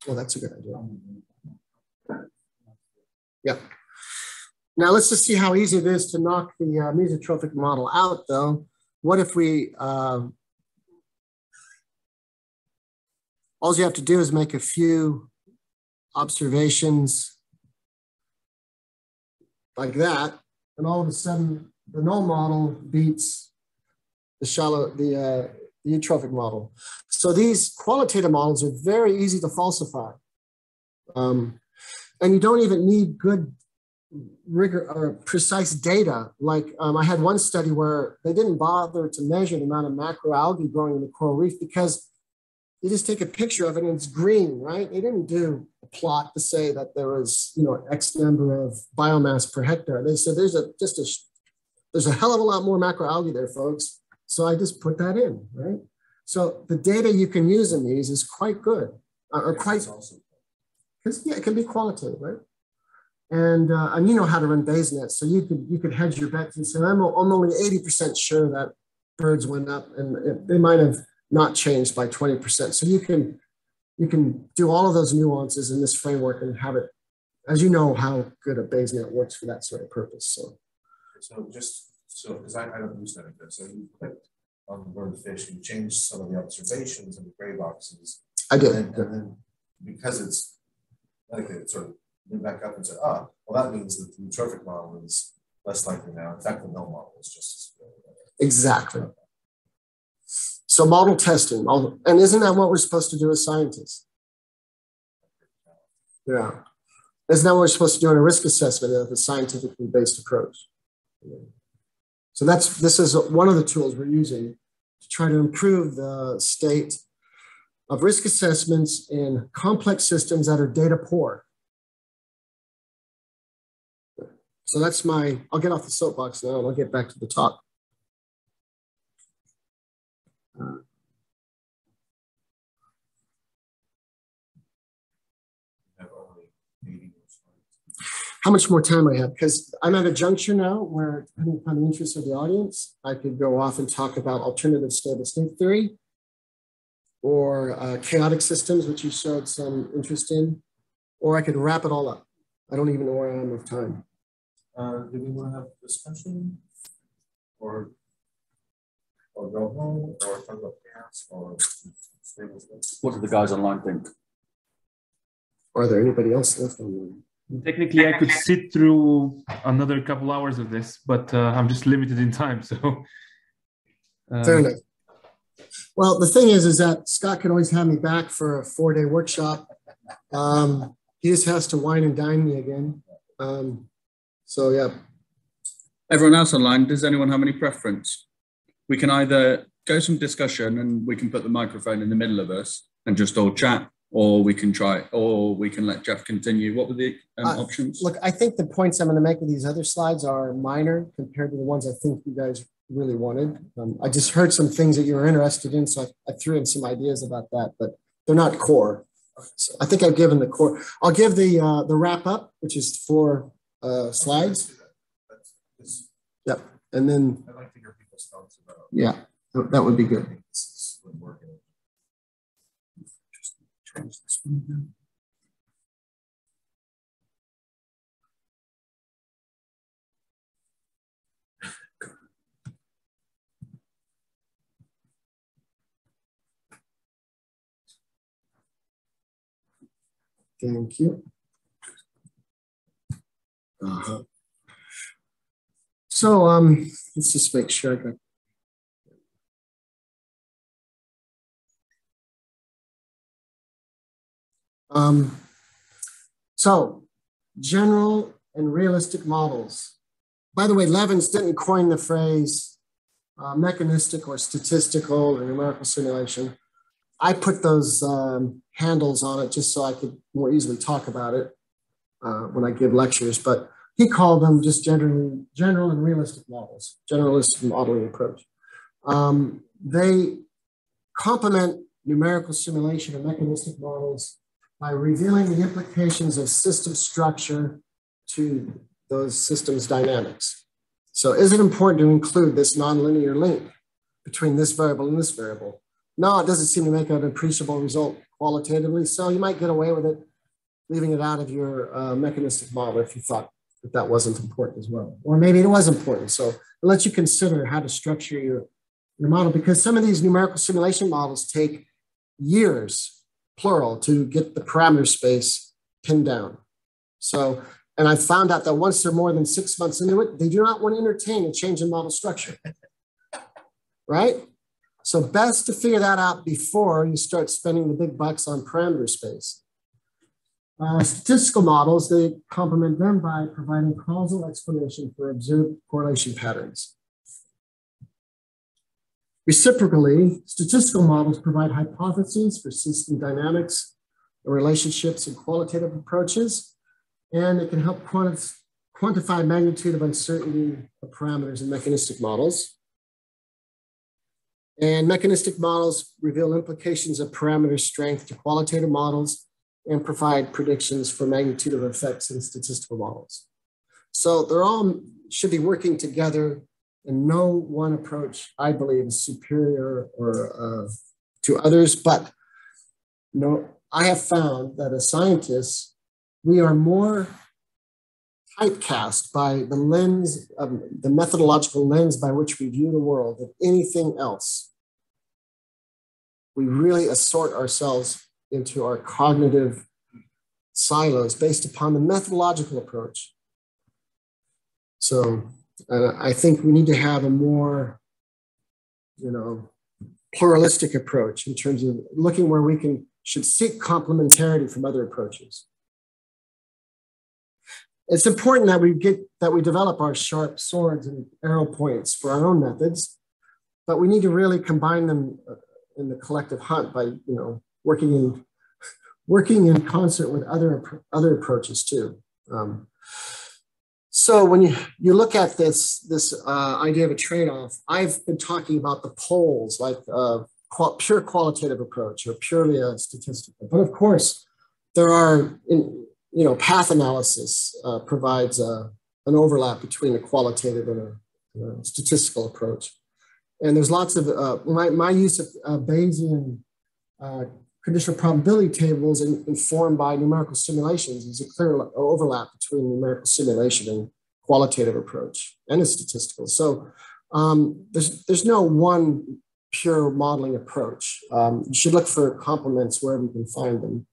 Well, that's a good idea. Yeah. Now let's just see how easy it is to knock the uh, mesotrophic model out though. What if we, uh, all you have to do is make a few observations like that, and all of a sudden the null model beats the shallow, the, uh, the eutrophic model. So these qualitative models are very easy to falsify. Um, and you don't even need good rigor or precise data. Like um, I had one study where they didn't bother to measure the amount of macroalgae growing in the coral reef because you just take a picture of it and it's green, right? They didn't do a plot to say that there was, you know, X number of biomass per hectare. They said there's a just a there's a hell of a lot more macroalgae there, folks. So I just put that in, right? So the data you can use in these is quite good, uh, or quite also. Because yeah, it can be qualitative, right? And uh, and you know how to run Bayes net, so you could you could hedge your bets and say I'm, I'm only eighty percent sure that birds went up, and it, they might have not changed by twenty percent. So you can you can do all of those nuances in this framework and have it, as you know how good a Bayes net works for that sort of purpose. So So just, so, because I, I don't use that, so you clicked on the bird fish, you changed some of the observations in the gray boxes. I did. And and then because it's, like it sort of went back up and said, ah, well, that means that the trophic model is less likely now. In fact, the null model is just as good. Exactly. So model testing, all- and isn't that what we're supposed to do as scientists? Yeah. Isn't that what we're supposed to do in a risk assessment of a scientifically based approach? So that's this is one of the tools we're using to try to improve the state of risk assessments in complex systems that are data poor. So that's my, I'll get off the soapbox now and I'll get back to the talk. How much more time I have because I'm at a juncture now where, depending upon the interest of the audience, I could go off and talk about alternative stable state theory or uh, chaotic systems, which you showed some interest in, or I could wrap it all up. I don't even know where I am with time. Uh, do we want to have discussion? Or? Or go home, or talk about chaos, or stable state? What do the guys online think? Are there anybody else left on Technically, I could sit through another couple hours of this, but uh, I'm just limited in time. So, the? Fair um, enough. Well, the thing is, is that Scott can always have me back for a four-day workshop. Um, he just has to wine and dine me again. Um, so yeah, Everyone else online, does anyone have any preference? We can either go some discussion and we can put the microphone in the middle of us and just all chat, or we can try, or we can let Jeff continue. What were the um, Uh, options? look, I think the points I'm going to make with these other slides are minor compared to the ones I think you guys really wanted. Um, I just heard some things that you were interested in, so I, I threw in some ideas about that, but they're not core. So I think I've given the core. I'll give the uh, the wrap up, which is four uh, slides. Yep, and then I'd like to hear people's thoughts about. yeah, that would be good. Change this one again. Thank you. Uh-huh. So um, let's just make sure I got Um, so, general and realistic models. By the way, Levins didn't coin the phrase uh, mechanistic or statistical or numerical simulation. I put those um, handles on it just so I could more easily talk about it uh, when I give lectures, but he called them just generally general and realistic models, generalist modeling approach. Um, they complement numerical simulation and mechanistic models by revealing the implications of system structure to those systems dynamics. So is it important to include this nonlinear link between this variable and this variable? No, it doesn't seem to make an appreciable result qualitatively, so you might get away with it, leaving it out of your uh, mechanistic model if you thought that that wasn't important as well. Or maybe it was important, so it lets you consider how to structure your, your model because some of these numerical simulation models take years plural, to get the parameter space pinned down. So, and I found out that once they're more than six months into it, they do not want to entertain a change in model structure. right? So best to figure that out before you start spending the big bucks on parameter space. Uh, statistical models, they complement them by providing causal explanation for observed correlation patterns. Reciprocally, statistical models provide hypotheses for system dynamics, relationships, and qualitative approaches, and it can help quantif quantify magnitude of uncertainty of parameters in mechanistic models. And mechanistic models reveal implications of parameter strength to qualitative models and provide predictions for magnitude of effects in statistical models. So they're all should be working together and no one approach, I believe, is superior or uh, to others. But no, I have found that as scientists, we are more typecast by the lens, of the methodological lens by which we view the world than anything else. We really assort ourselves into our cognitive silos based upon the methodological approach. So uh, I think we need to have a more, you know, pluralistic approach in terms of looking where we can should seek complementarity from other approaches. It's important that we get that we develop our sharp swords and arrow points for our own methods, but we need to really combine them uh, in the collective hunt by you know working in working in concert with other other approaches too. Um, So when you, you look at this, this uh, idea of a trade-off, I've been talking about the poles, like uh, qual pure qualitative approach or purely a statistical. But of course, there are, in, you know, path analysis uh, provides uh, an overlap between a qualitative and a, a, statistical approach. And there's lots of, uh, my, my use of uh, Bayesian uh, conditional probability tables in, informed by numerical simulations is a clear overlap between numerical simulation and qualitative approach and a statistical. So um, there's, there's no one pure modeling approach. Um, you should look for complements wherever you can find them.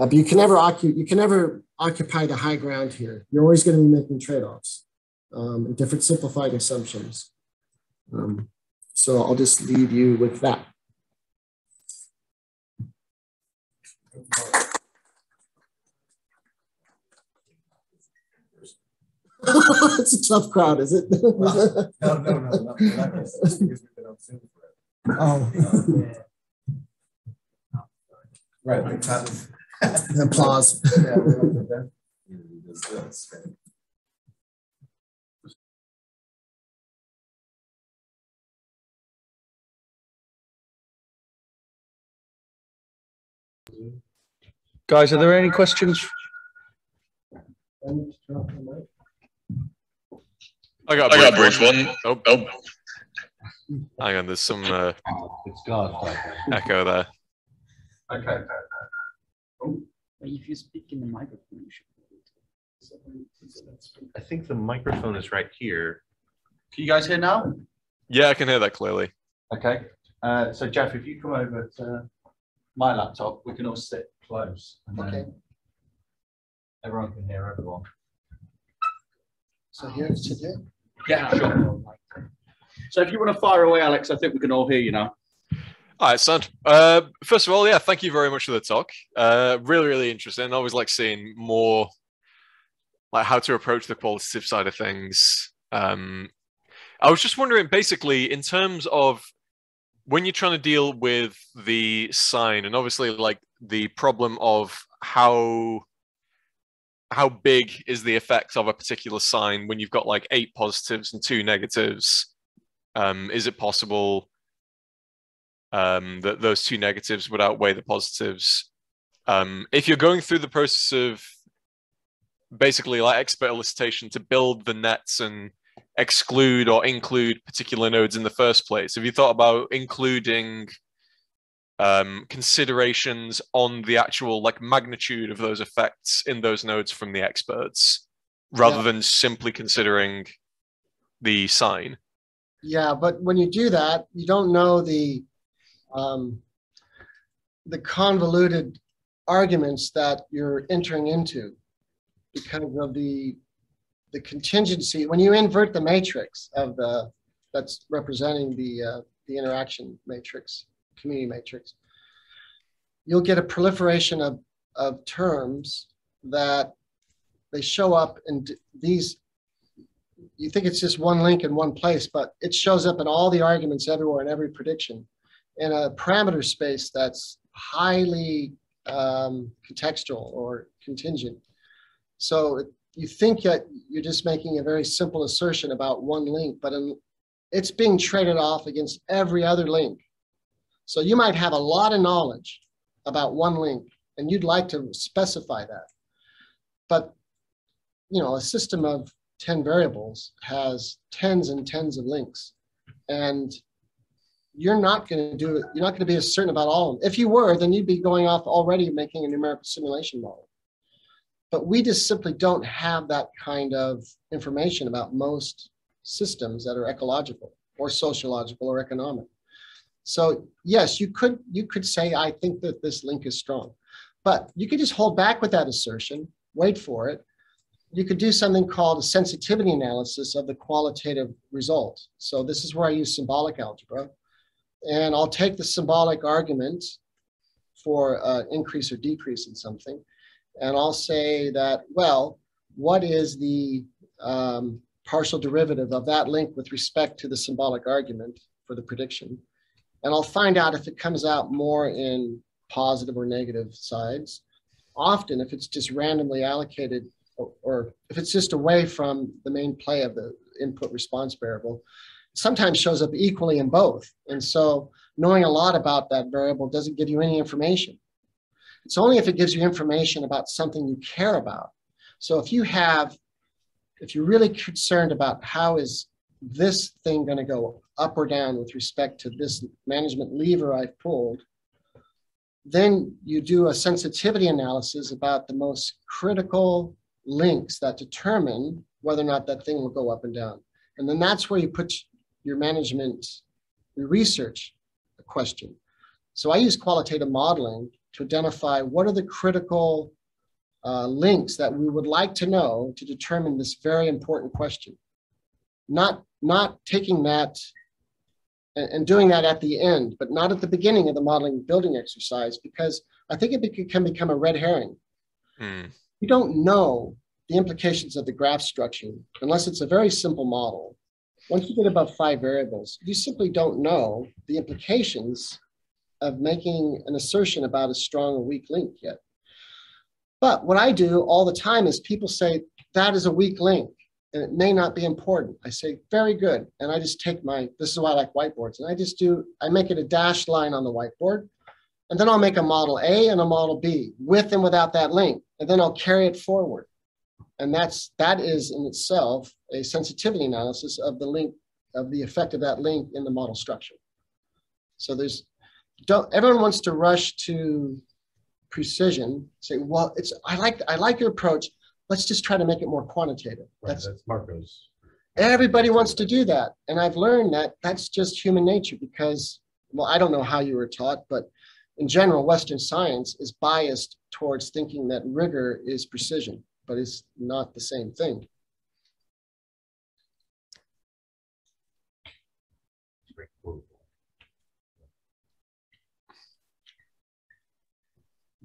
Uh, but you can never occupy you can never occupy the high ground here. You're always going to be making trade-offs um, and different simplified assumptions. Um, so I'll just leave you with that. it's a tough crowd, is it? no, no, no, no, Oh. Right. Applause. Guys, are there any questions? I got, I got bridge one. Oh, oh. Hang on, there's some uh, It's God. echo there. Okay. If you speak in the microphone, you should. I think the microphone is right here. Can you guys hear now? Yeah, I can hear that clearly. Okay. Uh, so Jeff, if you come over to my laptop, we can all sit close. And then Okay. Everyone can hear everyone. So here's today. Yeah, sure. So if you want to fire away, Alex, I think we can all hear you now. All right, son. Uh, first of all, yeah, thank you very much for the talk. Uh, really, really interesting. I always like seeing more, like how to approach the qualitative side of things. Um, I was just wondering, basically, in terms of when you're trying to deal with the sign, and obviously, like the problem of how how big is the effect of a particular sign when you've got like eight positives and two negatives? Um, is it possible um, that those two negatives would outweigh the positives? Um, if you're going through the process of basically like expert elicitation to build the nets and exclude or include particular nodes in the first place, have you thought about including um, considerations on the actual like magnitude of those effects in those nodes from the experts rather Yeah. than simply considering the sign. Yeah, but when you do that, you don't know the um, the convoluted arguments that you're entering into because of the the contingency. When you invert the matrix of the that's representing the uh, the interaction matrix, community matrix, you'll get a proliferation of of terms that they show up in these you think it's just one link in one place, but it shows up in all the arguments everywhere in every prediction in a parameter space that's highly um, contextual or contingent. So you think that you're just making a very simple assertion about one link, but in, it's being traded off against every other link. So you might have a lot of knowledge about one link and you'd like to specify that. But you know, a system of 10 variables has tens and tens of links. And you're not going to do it, you're not going to be as certain about all of them. If you were, then you'd be going off already making a numerical simulation model. But we just simply don't have that kind of information about most systems that are ecological or sociological or economic. So yes, you could you could say I think that this link is strong, but you could just hold back with that assertion, wait for it, you could do something called a sensitivity analysis of the qualitative result. So this is where I use symbolic algebra. And I'll take the symbolic argument for uh, increase or decrease in something. And I'll say that, well, what is the um, partial derivative of that link with respect to the symbolic argument for the prediction? And I'll find out if it comes out more in positive or negative sides. Often, if it's just randomly allocated or, or if it's just away from the main play of the input response variable, sometimes shows up equally in both. And so knowing a lot about that variable doesn't give you any information. It's only if it gives you information about something you care about. So if you have, if you're really concerned about how is this thing going to go up or down with respect to this management lever I've pulled, then you do a sensitivity analysis about the most critical links that determine whether or not that thing will go up and down. And then that's where you put your management, your research question. So I use qualitative modeling to identify what are the critical uh, links that we would like to know to determine this very important question. Not, not taking that and, and doing that at the end, but not at the beginning of the modeling building exercise, because I think it can become a red herring. Mm. You don't know the implications of the graph structure unless it's a very simple model. Once you get above five variables, you simply don't know the implications of making an assertion about a strong or weak link yet. But what I do all the time is people say, that is a weak link and it may not be important. I say, very good. And I just take my, this is why I like whiteboards. And I just do, I make it a dashed line on the whiteboard. And then I'll make a model A and a model B with and without that link. And then I'll carry it forward. And that's, that is in itself a sensitivity analysis of the link, of the effect of that link in the model structure. So there's, don't, everyone wants to rush to precision, say, well, it's, I like, I like your approach. Let's just try to make it more quantitative. Right, that's, that's Marco's. Everybody wants to do that. And I've learned that that's just human nature because, well, I don't know how you were taught, but in general, Western science is biased towards thinking that rigor is precision but it's not the same thing.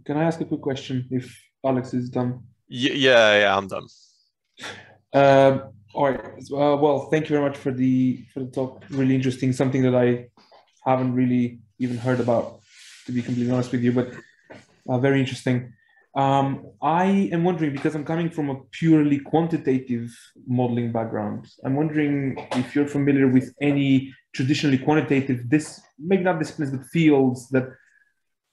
Can I ask a quick question if Alex is done? Yeah, yeah, I'm done. Um, all right. Uh, well, thank you very much for the for the talk. Really interesting. Something that I haven't really even heard about, to be completely honest with you, but uh, very interesting. Um, I am wondering because I'm coming from a purely quantitative modeling background. I'm wondering if you're familiar with any traditionally quantitative, this maybe not disciplines, but fields that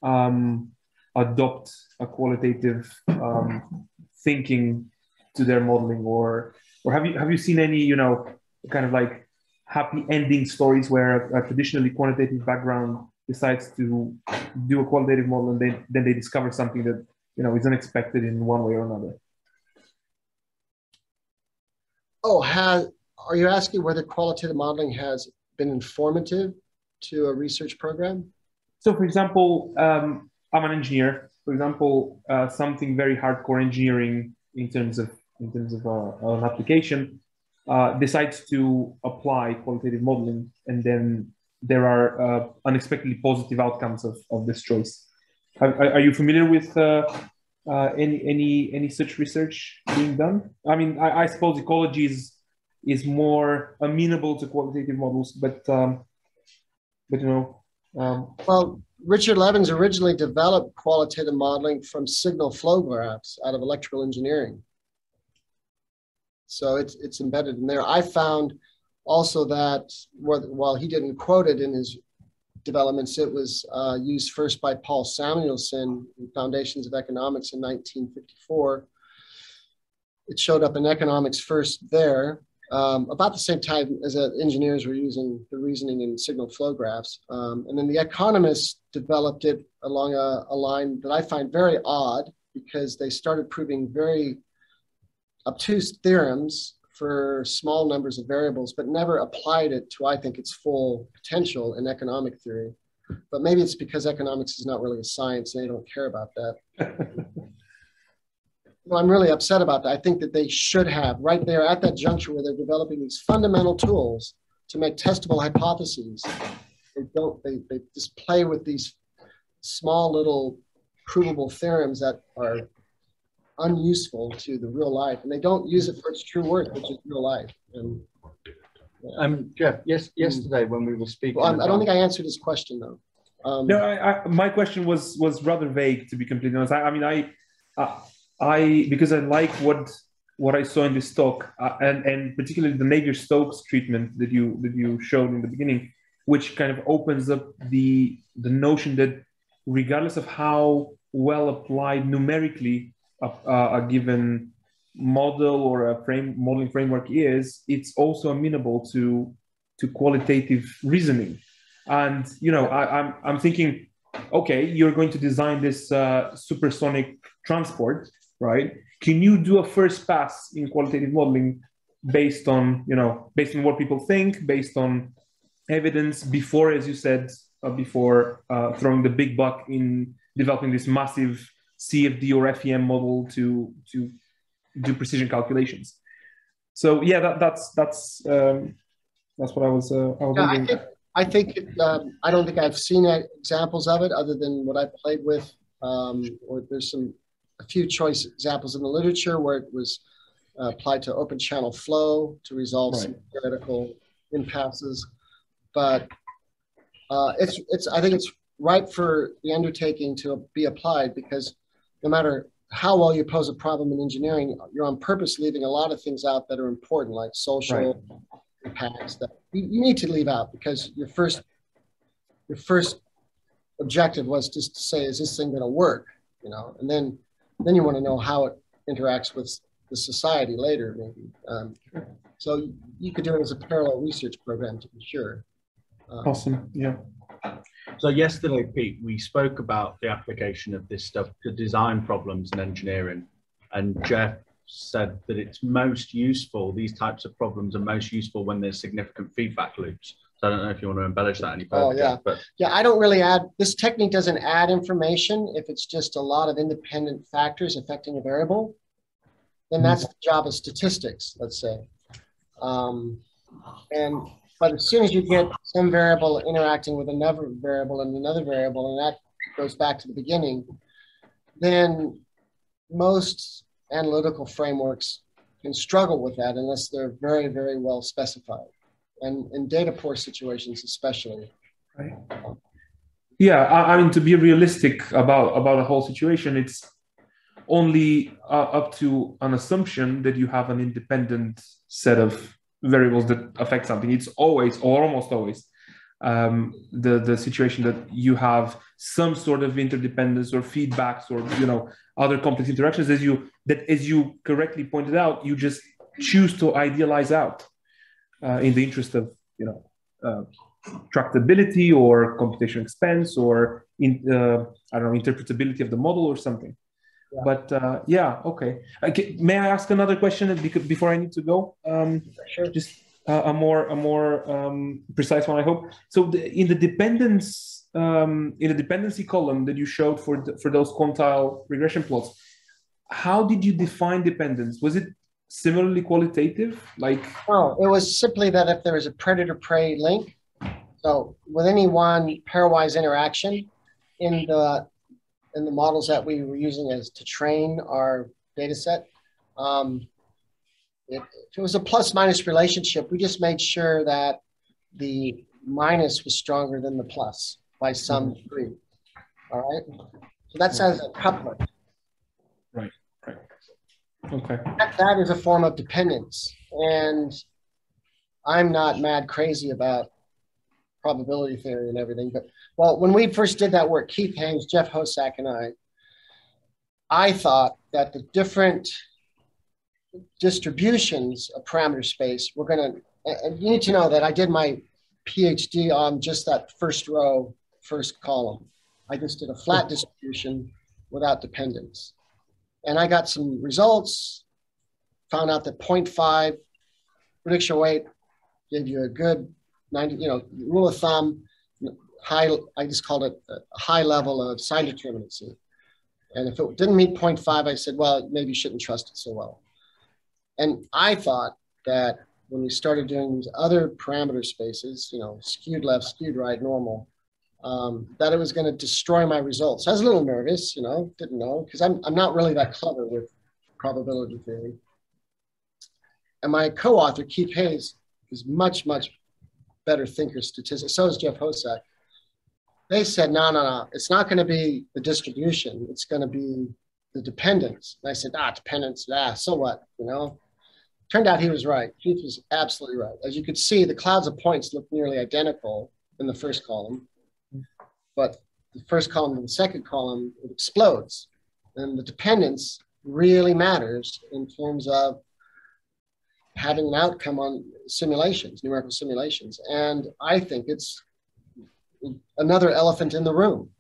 um, adopt a qualitative um, thinking to their modeling, or or have you have you seen any you know kind of like happy ending stories where a, a traditionally quantitative background decides to do a qualitative model and then then they discover something that you know, is unexpected in one way or another. Oh, has, are you asking whether qualitative modeling has been informative to a research program? So, for example, um, I'm an engineer. For example, uh, something very hardcore engineering in terms of in terms of uh, an application uh, decides to apply qualitative modeling, and then there are uh, unexpectedly positive outcomes of, of this choice. Are, are you familiar with uh, uh, any any any such research being done? I mean, I, I, suppose ecology is is more amenable to qualitative models, but um, but you know. Um, well, Richard Levins originally developed qualitative modeling from signal flow graphs out of electrical engineering. So it's it's embedded in there. I found also that while he didn't quote it in his developments. It was uh, used first by Paul Samuelson in Foundations of Economics in 1954. It showed up in economics first there, um, about the same time as uh, engineers were using the reasoning in signal flow graphs. Um, and then the economists developed it along a, a line that I find very odd because they started proving very obtuse theorems for small numbers of variables, but never applied it to, I think, its full potential in economic theory. But maybe it's because economics is not really a science and they don't care about that. well, I'm really upset about that. I think that they should have, right there at that juncture where they're developing these fundamental tools to make testable hypotheses. They don't, they, they just play with these small little provable theorems that are unuseful to the real life, and they don't use it for its true worth, which is real life. And, yeah. Um, Jeff, yes, yesterday when we were speaking, well, I don't think I answered his question though. Um, no, I, I, my question was was rather vague, to be completely honest. I, I mean, I, uh, I because I like what what I saw in this talk, uh, and and particularly the Navier-Stokes treatment that you that you showed in the beginning, which kind of opens up the the notion that regardless of how well applied numerically a, a given model or a frame modeling framework is, it's also amenable to to qualitative reasoning. And you know, I, am I'm, I'm thinking, okay, you're going to design this uh, supersonic transport, right? Can you do a first pass in qualitative modeling based on you know based on what people think, based on evidence before, as you said uh, before, uh, throwing the big buck in developing this massive CFD or FEM model to to do precision calculations. So yeah, that, that's that's um, that's what I was. Uh, I was yeah, I think, I, think um, I don't think I've seen examples of it other than what I played with. Um, or there's some a few choice examples in the literature where it was uh, applied to open channel flow to resolve right. some theoretical impasses. But uh, it's it's I think it's right for the undertaking to be applied because no matter how well you pose a problem in engineering, you're on purpose leaving a lot of things out that are important, like social right. impacts that you, you, need to leave out because your first your first objective was just to say, is this thing going to work? You know, and then then you want to know how it interacts with the society later, maybe. Um, so you could do it as a parallel research program to be sure. Um, awesome. Yeah. So yesterday, Pete, we spoke about the application of this stuff to design problems in engineering, and Jeff said that it's most useful. These types of problems are most useful when there's significant feedback loops. So I don't know if you want to embellish that any further. Oh yeah, but yeah, I don't really add. This technique doesn't add information if it's just a lot of independent factors affecting a variable. Then that's the job of statistics, let's say. Um, and but as soon as you get some variable interacting with another variable and another variable, and that goes back to the beginning, then most analytical frameworks can struggle with that unless they're very, very well specified. And in data poor situations, especially. Right. Yeah, I, I mean, to be realistic about, about a whole situation, it's only uh, up to an assumption that you have an independent set of variables that affect something. It's always, or almost always, um, the the situation that you have some sort of interdependence or feedbacks or you know other complex interactions as you that as you correctly pointed out, you just choose to idealize out uh, in the interest of you know uh, tractability or computation expense or in uh, I don't know interpretability of the model or something. But uh, yeah, okay. okay. May I ask another question before I need to go? Um, sure. Just uh, a more a more um, precise one, I hope. So the, in the dependence um, in the dependency column that you showed for the, for those quantile regression plots, how did you define dependence? Was it similarly qualitative? Like no, it was simply that if there is a predator prey link, so with any one pairwise interaction in the in the models that we were using as to train our data set. Um, if it was a plus minus relationship, we just made sure that the minus was stronger than the plus by some mm-hmm. degree. All right. So that's as a couplet. Right. Right. Okay. That, that is a form of dependence. And I'm not mad crazy about probability theory and everything. But well, when we first did that work, Keith Hayes, Jeff Hosack, and I, I thought that the different distributions of parameter space were going to, and you need to know that I did my PhD on just that first row, first column. I just did a flat distribution without dependence. And I got some results, found out that 0.5 prediction weight gave you a good 90, you know, rule of thumb, high, I just called it a high level of sign determinacy. And if it didn't meet 0.5, I said, well, maybe you shouldn't trust it so well. And I thought that when we started doing these other parameter spaces, you know, skewed left, skewed right, normal, um, that it was going to destroy my results. I was a little nervous, you know, didn't know, because I'm, I'm not really that clever with probability theory. And my co-author, Keith Hayes, is much, much better thinker statistics. So is Jeff Hosack. They said, no, no, no. It's not going to be the distribution. It's going to be the dependence. And I said, ah, dependence, ah, so what, you know? Turned out he was right. Keith was absolutely right. As you could see, the clouds of points look nearly identical in the first column, but the first column and the second column, it explodes. And the dependence really matters in terms of having an outcome on simulations, numerical simulations. And I think it's another elephant in the room.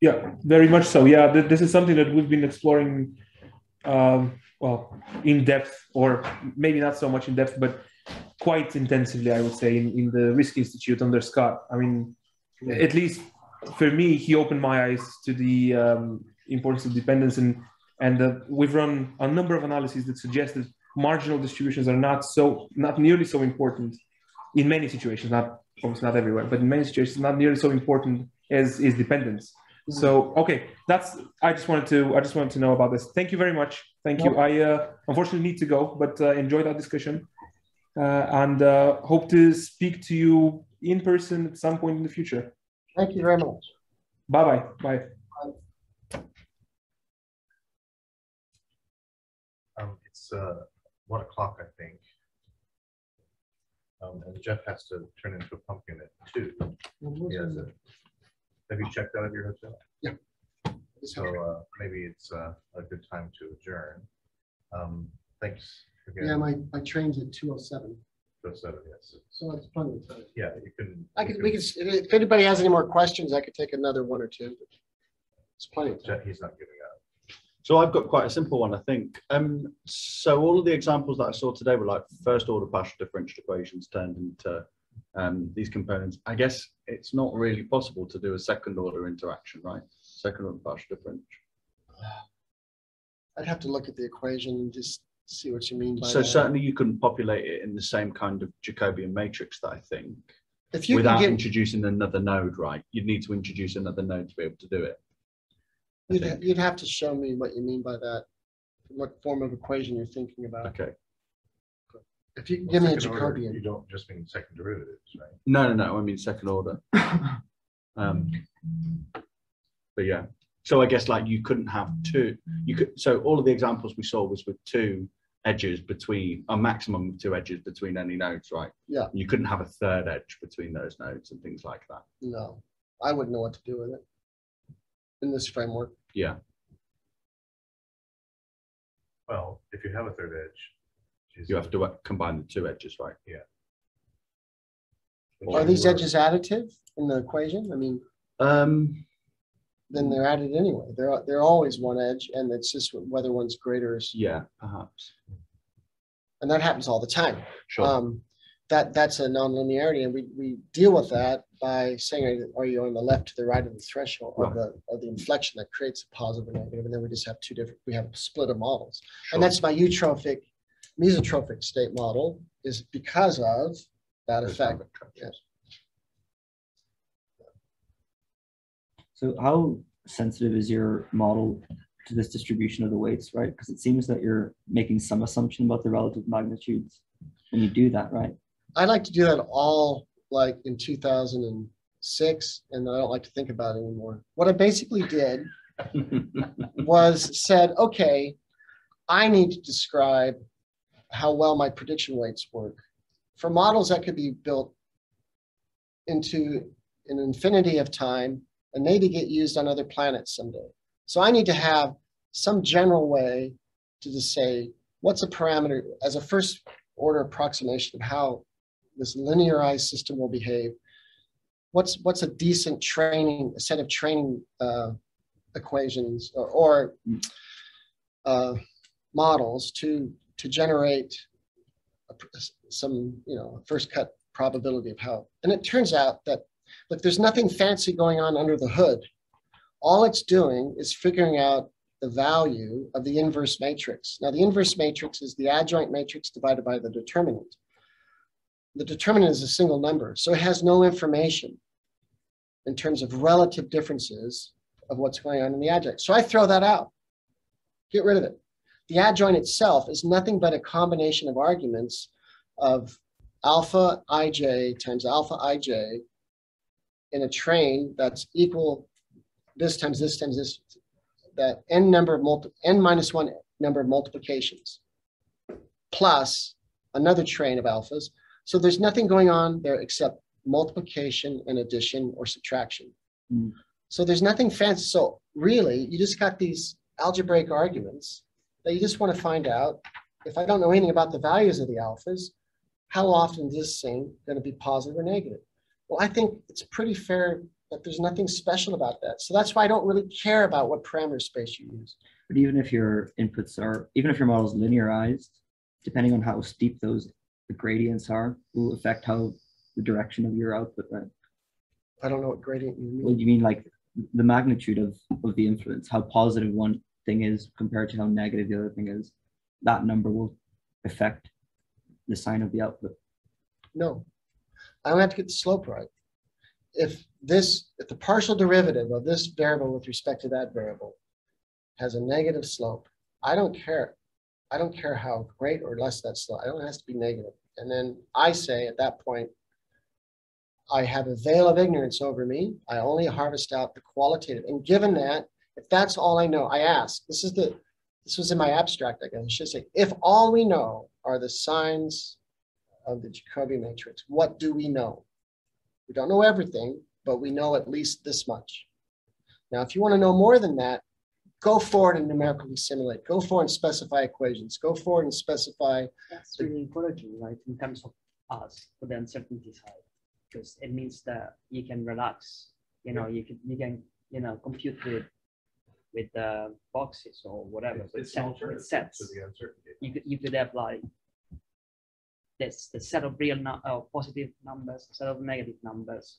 Yeah, very much so. Yeah, th- this is something that we've been exploring, um, well, in depth, or maybe not so much in depth, but quite intensively, I would say, in, in the Risk Institute under Scott. I mean, at least for me, he opened my eyes to the um, importance of dependence, and and uh, we've run a number of analyses that suggest that marginal distributions are not so, not nearly so important in many situations, not almost not everywhere, but in many situations, not nearly so important as is dependence. So okay, that's I just wanted to I just wanted to know about this. Thank you very much. Thank you. I uh, unfortunately need to go, but uh, enjoyed our discussion uh, and uh, hope to speak to you in person at some point in the future. Thank you very much. Bye bye. Bye. Uh, one o'clock, I think. Um, and Jeff has to turn into a pumpkin at two. He has a, have you checked out of your hotel? Yeah. So uh, maybe it's uh, a good time to adjourn. Um, thanks again. Yeah, my, my train's at two oh seven, Joe Sutter, yes. so it's plenty of time. Yeah, you can. I could, we could, if anybody has any more questions, I could take another one or two. It's plenty of time. Jeff- He's not giving up. So I've got quite a simple one, I think. Um, so all of the examples that I saw today were like first order partial differential equations turned into um, these components. I guess it's not really possible to do a second order interaction, right? Second order partial differential. I'd have to look at the equation and just see what you mean by So that. certainly you couldn't populate it in the same kind of Jacobian matrix that I think, If you can without get, introducing another node, right? You'd need to introduce another node to be able to do it. I you'd, think. you'd have to show me what you mean by that, what form of equation you're thinking about. Okay. If you can give me a Second order, You Jacobian, don't just mean second derivatives, right? No, no, no. I mean second order. Um, but yeah. So I guess like you couldn't have two. You could. So all of the examples we saw was with two edges between a maximum of two edges between any nodes, right? Yeah. You couldn't have a third edge between those nodes and things like that. no, I wouldn't know what to do with it in this framework. Yeah. Well, if you have a third edge. is You have to uh, combine the two edges, right? Yeah. Are these edges additive in the equation? I mean, Um, then they're added anyway. They're, they're always one edge and it's just whether one's greater. or s- yeah, perhaps. And that happens all the time. Sure. Um, that, that's a nonlinearity and we, we deal with that by saying, are you- on the left to the right of the threshold of the, of the inflection that creates a positive or negative? And then we just have two different, we have a split of models. sure. And that's my eutrophic, mesotrophic state model is because of that Those effect. kind. Yes. So how sensitive is your model to this distribution of the weights, right? Because it seems that you're making some assumption about the relative magnitudes when you do that, right? I like to do that all like in two thousand and six, and I don't like to think about it anymore. What I basically did was said, okay, I need to describe how well my prediction weights work. For models that could be built into an infinity of time and maybe get used on other planets someday. So I need to have some general way to just say, what's a parameter as a first order approximation of how this linearized system will behave? What's, what's a decent training, a set of training uh, equations or, or uh, models to, to generate a some, you know, first cut probability of how. And it turns out that, look, there's nothing fancy going on under the hood. All it's doing is figuring out the value of the inverse matrix. Now, the inverse matrix is the adjoint matrix divided by the determinant. The determinant is a single number, so it has no information in terms of relative differences of what's going on in the adjoint. So I throw that out. Get rid of it. The adjoint itself is nothing but a combination of arguments of alpha ij times alpha ij in a train that's equal this times this times this. that n number of multi, n minus one number of multiplications plus another train of alphas. So there's nothing going on there except multiplication and addition or subtraction. Hmm. So there's nothing fancy. So really, you just got these algebraic arguments that you just want to find out if I don't know anything about the values of the alphas, how often is this thing going to be positive or negative? Well, I think it's pretty fair that there's nothing special about that. So that's why I don't really care about what parameter space you use. But even if your inputs are, even if your model is linearized, depending on how steep those the gradients are, will affect how the direction of your output. Right? I don't know what gradient you mean. Well, you mean like the magnitude of of the influence, how positive one thing is compared to how negative the other thing is. That number will affect the sign of the output. No, I don't have to get the slope right. If this, if the partial derivative of this variable with respect to that variable has a negative slope, I don't care. I don't care how great or less that slope, I don't it has to be negative. And then I say at that point, I have a veil of ignorance over me. I only harvest out the qualitative. And given that, if that's all I know, I ask, this is the, this was in my abstract, I guess. I should say, if all we know are the signs of the Jacobi matrix, what do we know? We don't know everything, but we know at least this much. Now, if you want to know more than that, go forward and numerically simulate. Go forward and specify equations. Go forward and specify. That's really encouraging, right, in terms of us for the uncertainty side, because it means that you can relax. You know, you can you can you know compute with with uh, boxes or whatever. It's- with it's set- an with alternative sets. to the uncertainty. You could you could have like this the set of real nu- uh, positive numbers, set of negative numbers,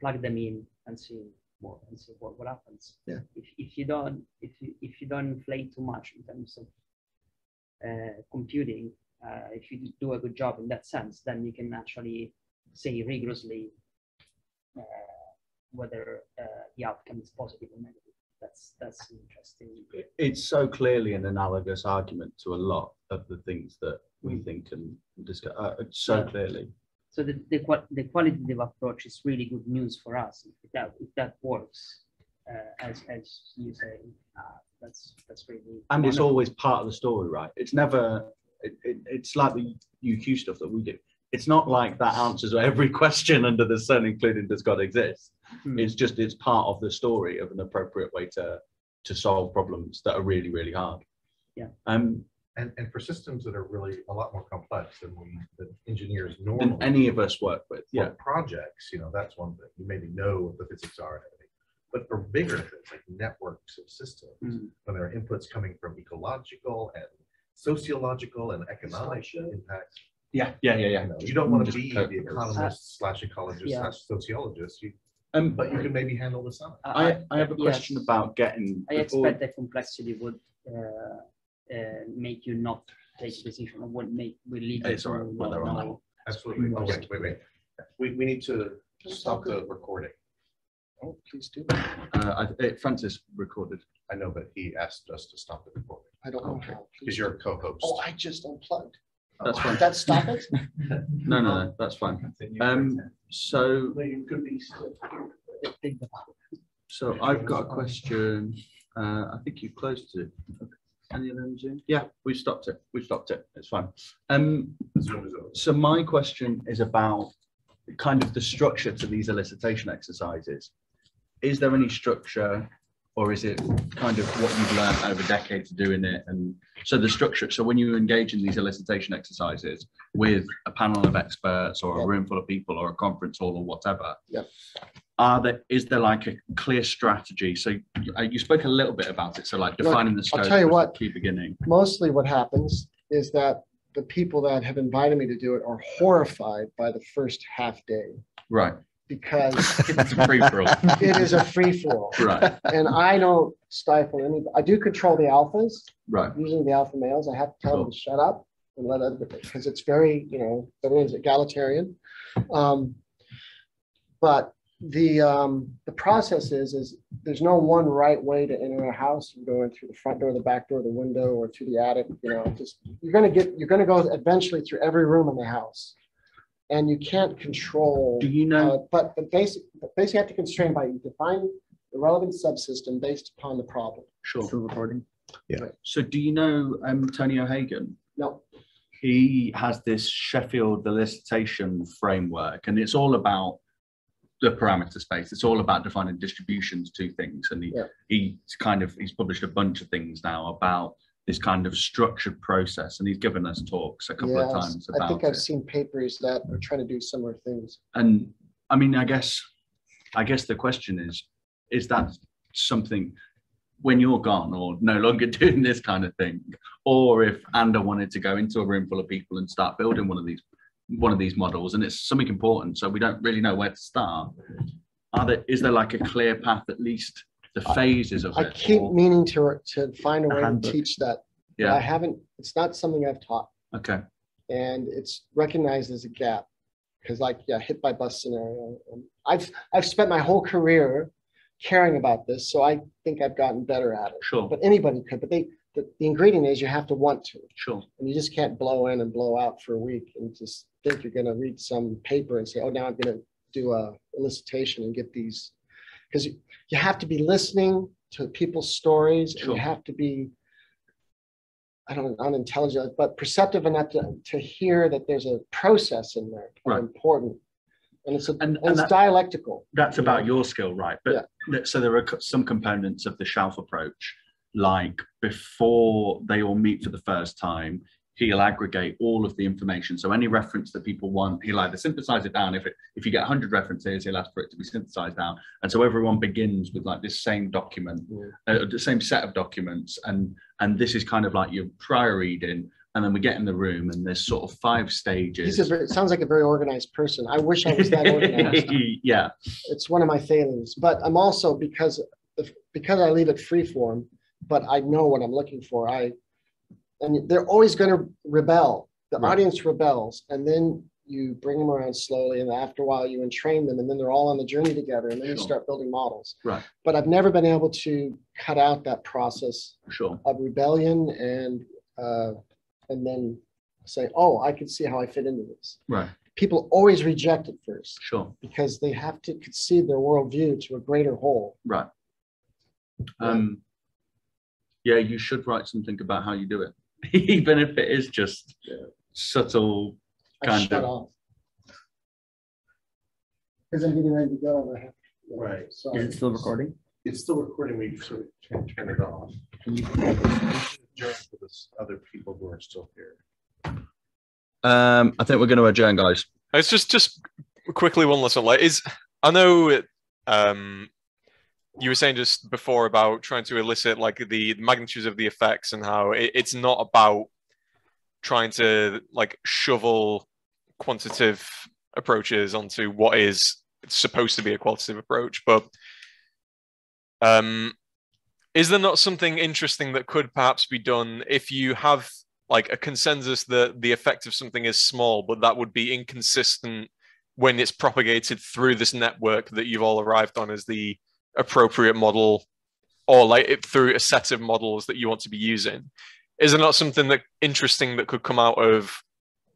plug them in and see what and see what, what happens. Yeah. If, if you don't if you if you don't inflate too much in terms of uh, computing, uh, if you do a good job in that sense, then you can actually say rigorously uh, whether uh, the outcome is positive or negative. That's that's interesting. It's so clearly an analogous argument to a lot of the things that we think and discuss uh, so Yeah. clearly. So the, the, the qualitative approach is really good news for us if that, if that works, uh, as, as you say, uh, that's, that's really. And it's always part of the story, right? It's never, it, it, it's like the UQ stuff that we do. It's not like that answers every question under the sun, including does God exist? Hmm. It's just, it's part of the story of an appropriate way to, to solve problems that are really, really hard. Yeah. Um, And, and for systems that are really a lot more complex than we, than engineers than any of us work with, For yeah. projects, you know, that's one thing. You maybe know what the physics are and everything. But for bigger things like networks of systems, Mm. when there are inputs coming from ecological and sociological and economic impacts, Yeah, yeah, yeah, yeah. you know, you don't want to be the with it. economist slash ecologist Yeah. slash sociologist, you, Um, but you can maybe handle the sum. I, I have a yes. question about getting. I expect that complexity would uh, uh, make you not take a decision or would make, will lead you It's all right, to well, not they're on know. Absolutely. Okay, wait, wait. We, we need to stop the recording. Oh, please do. Uh, I, eh, Francis recorded. I know, but he asked us to stop the recording I don't know Okay. how. because you're a co-host. Oh, I just unplugged. That's fine. That stop it? No, no, no, that's fine. Um, so, so I've got a question. Uh, I think you closed it. Any of them Zoom? Yeah, we stopped it. We stopped it. It's fine. Um, Zoom is over. so my question is about kind of the structure to these elicitation exercises. Is there any structure or is it kind of what you've learned over decades of doing it? And so the structure, so when you engage in these elicitation exercises with a panel of experts or a room full of people or a conference hall or whatever, Yep. are there, is there like a clear strategy? So you, uh, spoke a little bit about it. So like Look, defining the scope. tell you what. Key beginning. Mostly what happens is that the people that have invited me to do it are horrified by the first half day Right. Because It's a free for all. it is a free for all. Right, And I don't stifle any, I do control the alphas, right. usually the alpha males. I have to tell them to shut up and let other, because it's very, you know, everyone's egalitarian. Um, But the, um, the process is, is there's no one right way to enter a house. You go in through the front door, the back door, the window, or to the attic, you know, just, you're gonna get, you're gonna go eventually through every room in the house. And you can't control. Do you know? Uh, But, but basic, but basically you have to constrain by you define the relevant subsystem based upon the problem. Sure. Still recording. Yeah. So do you know um, Tony O'Hagan? No, He has this Sheffield elicitation framework, and it's all about the parameter space. It's all about defining distributions to things, and he Yeah. he's kind of he's published a bunch of things now about this kind of structured process, and he's given us talks a couple of yes, times I think I've it. seen papers that are trying to do similar things. And I mean, I guess, I guess the question is, is that something when you're gone or no longer doing this kind of thing, or if Anda wanted to go into a room full of people and start building one of these, one of these models, and it's something important, so we don't really know where to start. Are there, is there like a clear path, at least the phases of I it? keep or- meaning to, to find a way to teach that. Yeah, I haven't, it's not something I've taught okay, and it's recognized as a gap. Cause like, yeah, hit by bus scenario. and I've, I've spent my whole career caring about this, so I think I've gotten better at it. sure, But anybody could, but they, the, the ingredient is you have to want to. sure, And you just can't blow in and blow out for a week and just think you're gonna read some paper and say, oh, now I'm gonna do a elicitation and get these. Because you, you have to be listening to people's stories and you have to be, I don't, know, unintelligent, but perceptive enough to, to hear that there's a process in there. Right. Important. And it's, a- And- and and it's that- dialectical. that's about your skill, right? But th- so there are some components of the shelf approach, like before they all meet for the first time, he'll aggregate all of the information. So any reference that people want, he'll either synthesize it down. If it, if you get 100 references, he'll ask for it to be synthesized down. And so everyone begins with like this same document, uh, the same set of documents, and and this is kind of like your prior reading. And then we get in the room, and there's sort of five stages. Very- sounds like a very organized person. I wish I was that organized. yeah, it's one of my failings, but I'm also because because I leave it free form, but I know what I'm looking for. I and they're always going to rebel. The Right. audience rebels, and then you bring them around slowly, and after a while you entrain them, and then they're all on the journey together, and then you start building models. Right. But I've never been able to cut out that process sure. of rebellion and uh, and then say, oh, I can see how I fit into this. Right. People always reject it first Sure. because they have to concede their worldview to a greater whole. Right. Um, yeah, you should write something about how you do it, even if it is just subtle I kind shut of. off. Because I'm getting ready to go and I have. Right. Is it still recording? It's still recording, we sort of can turn it off. Can you? Adjourn For this other people who are still here. Um, I think we're going to adjourn, guys. It's just just quickly one lesson. Like, is I know it, um, you were saying just before about trying to elicit like the magnitudes of the effects and how it, it's not about trying to like shovel quantitative approaches onto what is supposed to be a qualitative approach, but um, is there not something interesting that could perhaps be done if you have like a consensus that the effect of something is small, but that would be inconsistent when it's propagated through this network that you've all arrived on as the appropriate model, or like it through a set of models that you want to be using? Is there not something that interesting that could come out of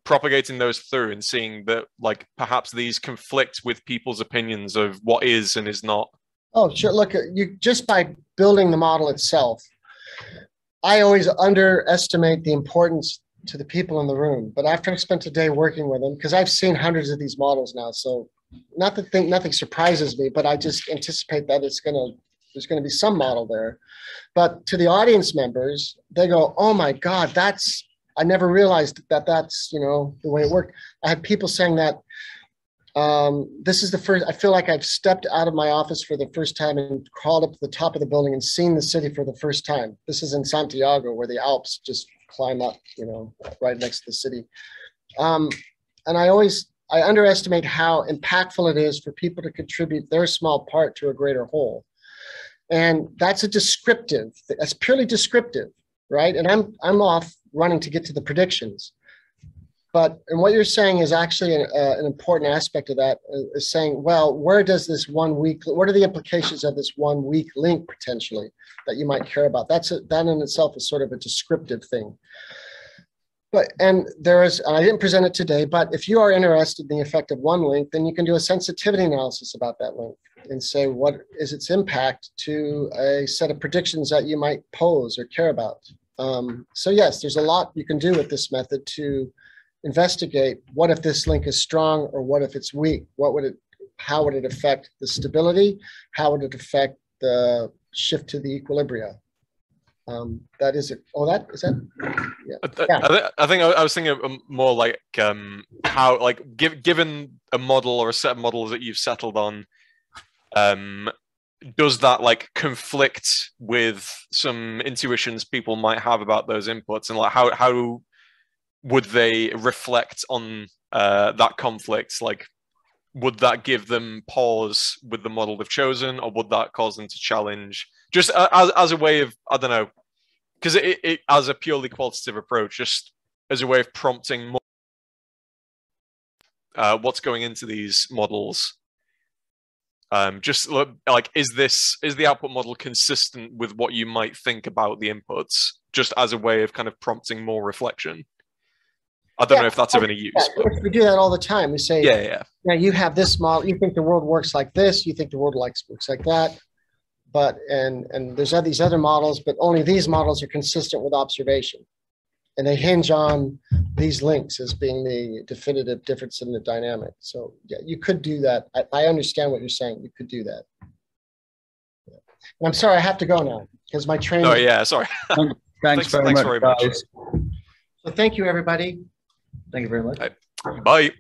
propagating those through and seeing that like perhaps these conflict with people's opinions of what is and is not? Oh, sure. Look, uh, you just by building the model itself, I always underestimate the importance to the people in the room. But after I've spent a day working with them, because I've seen hundreds of these models now, so not that think nothing surprises me, but I just anticipate that it's gonna there's gonna be some model there. But to the audience members, they go, "Oh my God, that's I never realized that that's you know the way it worked." I had people saying that um, this is the first, I feel like I've stepped out of my office for the first time and crawled up to the top of the building and seen the city for the first time. This is in Santiago where the Alps just climb up, you know, right next to the city. Um, and I always, I underestimate how impactful it is for people to contribute their small part to a greater whole. And that's a descriptive, that's purely descriptive, right? And I'm, I'm off running to get to the predictions. But and what you're saying is actually an, uh, an important aspect of that uh, is saying, well, where does this one weak, what are the implications of this one weak link potentially that you might care about? That's a, that in itself is sort of a descriptive thing. But and there is, I didn't present it today, but if you are interested in the effect of one link, then you can do a sensitivity analysis about that link. and say, what is its impact to a set of predictions that you might pose or care about? Um, so yes, there's a lot you can do with this method to investigate what if this link is strong or what if it's weak? What would it, how would it affect the stability? How would it affect the shift to the equilibria? Um, that is it. Oh, that is that. Yeah. I, th- Yeah. I, th- I think I, I was thinking um, more like um, how, like, give, given a model or a set of models that you've settled on, um, does that like conflict with some intuitions people might have about those inputs, and like how how would they reflect on uh, that conflict? Like, would that give them pause with the model they've chosen, or would that cause them to challenge? Just uh, as as a way of I don't know, because it, it as a purely qualitative approach, just as a way of prompting more uh, what's going into these models. Um, just look, like, is this is the output model consistent with what you might think about the inputs? Just as a way of kind of prompting more reflection. I don't know if that's of any use. Yeah, But we do that all the time. We say, yeah, yeah, now you have this model, you think the world works like this, you think the world likes works like that. But and and there's all these other models, but only these models are consistent with observation. And they hinge on these links as being the definitive difference in the dynamic. So yeah, you could do that. I, I understand what you're saying. You could do that. Yeah. And I'm sorry, I have to go now because my train. Oh yeah, sorry. Thanks, Thanks- very, thanks much, very much. So thank you, everybody. Thank you very much. Bye.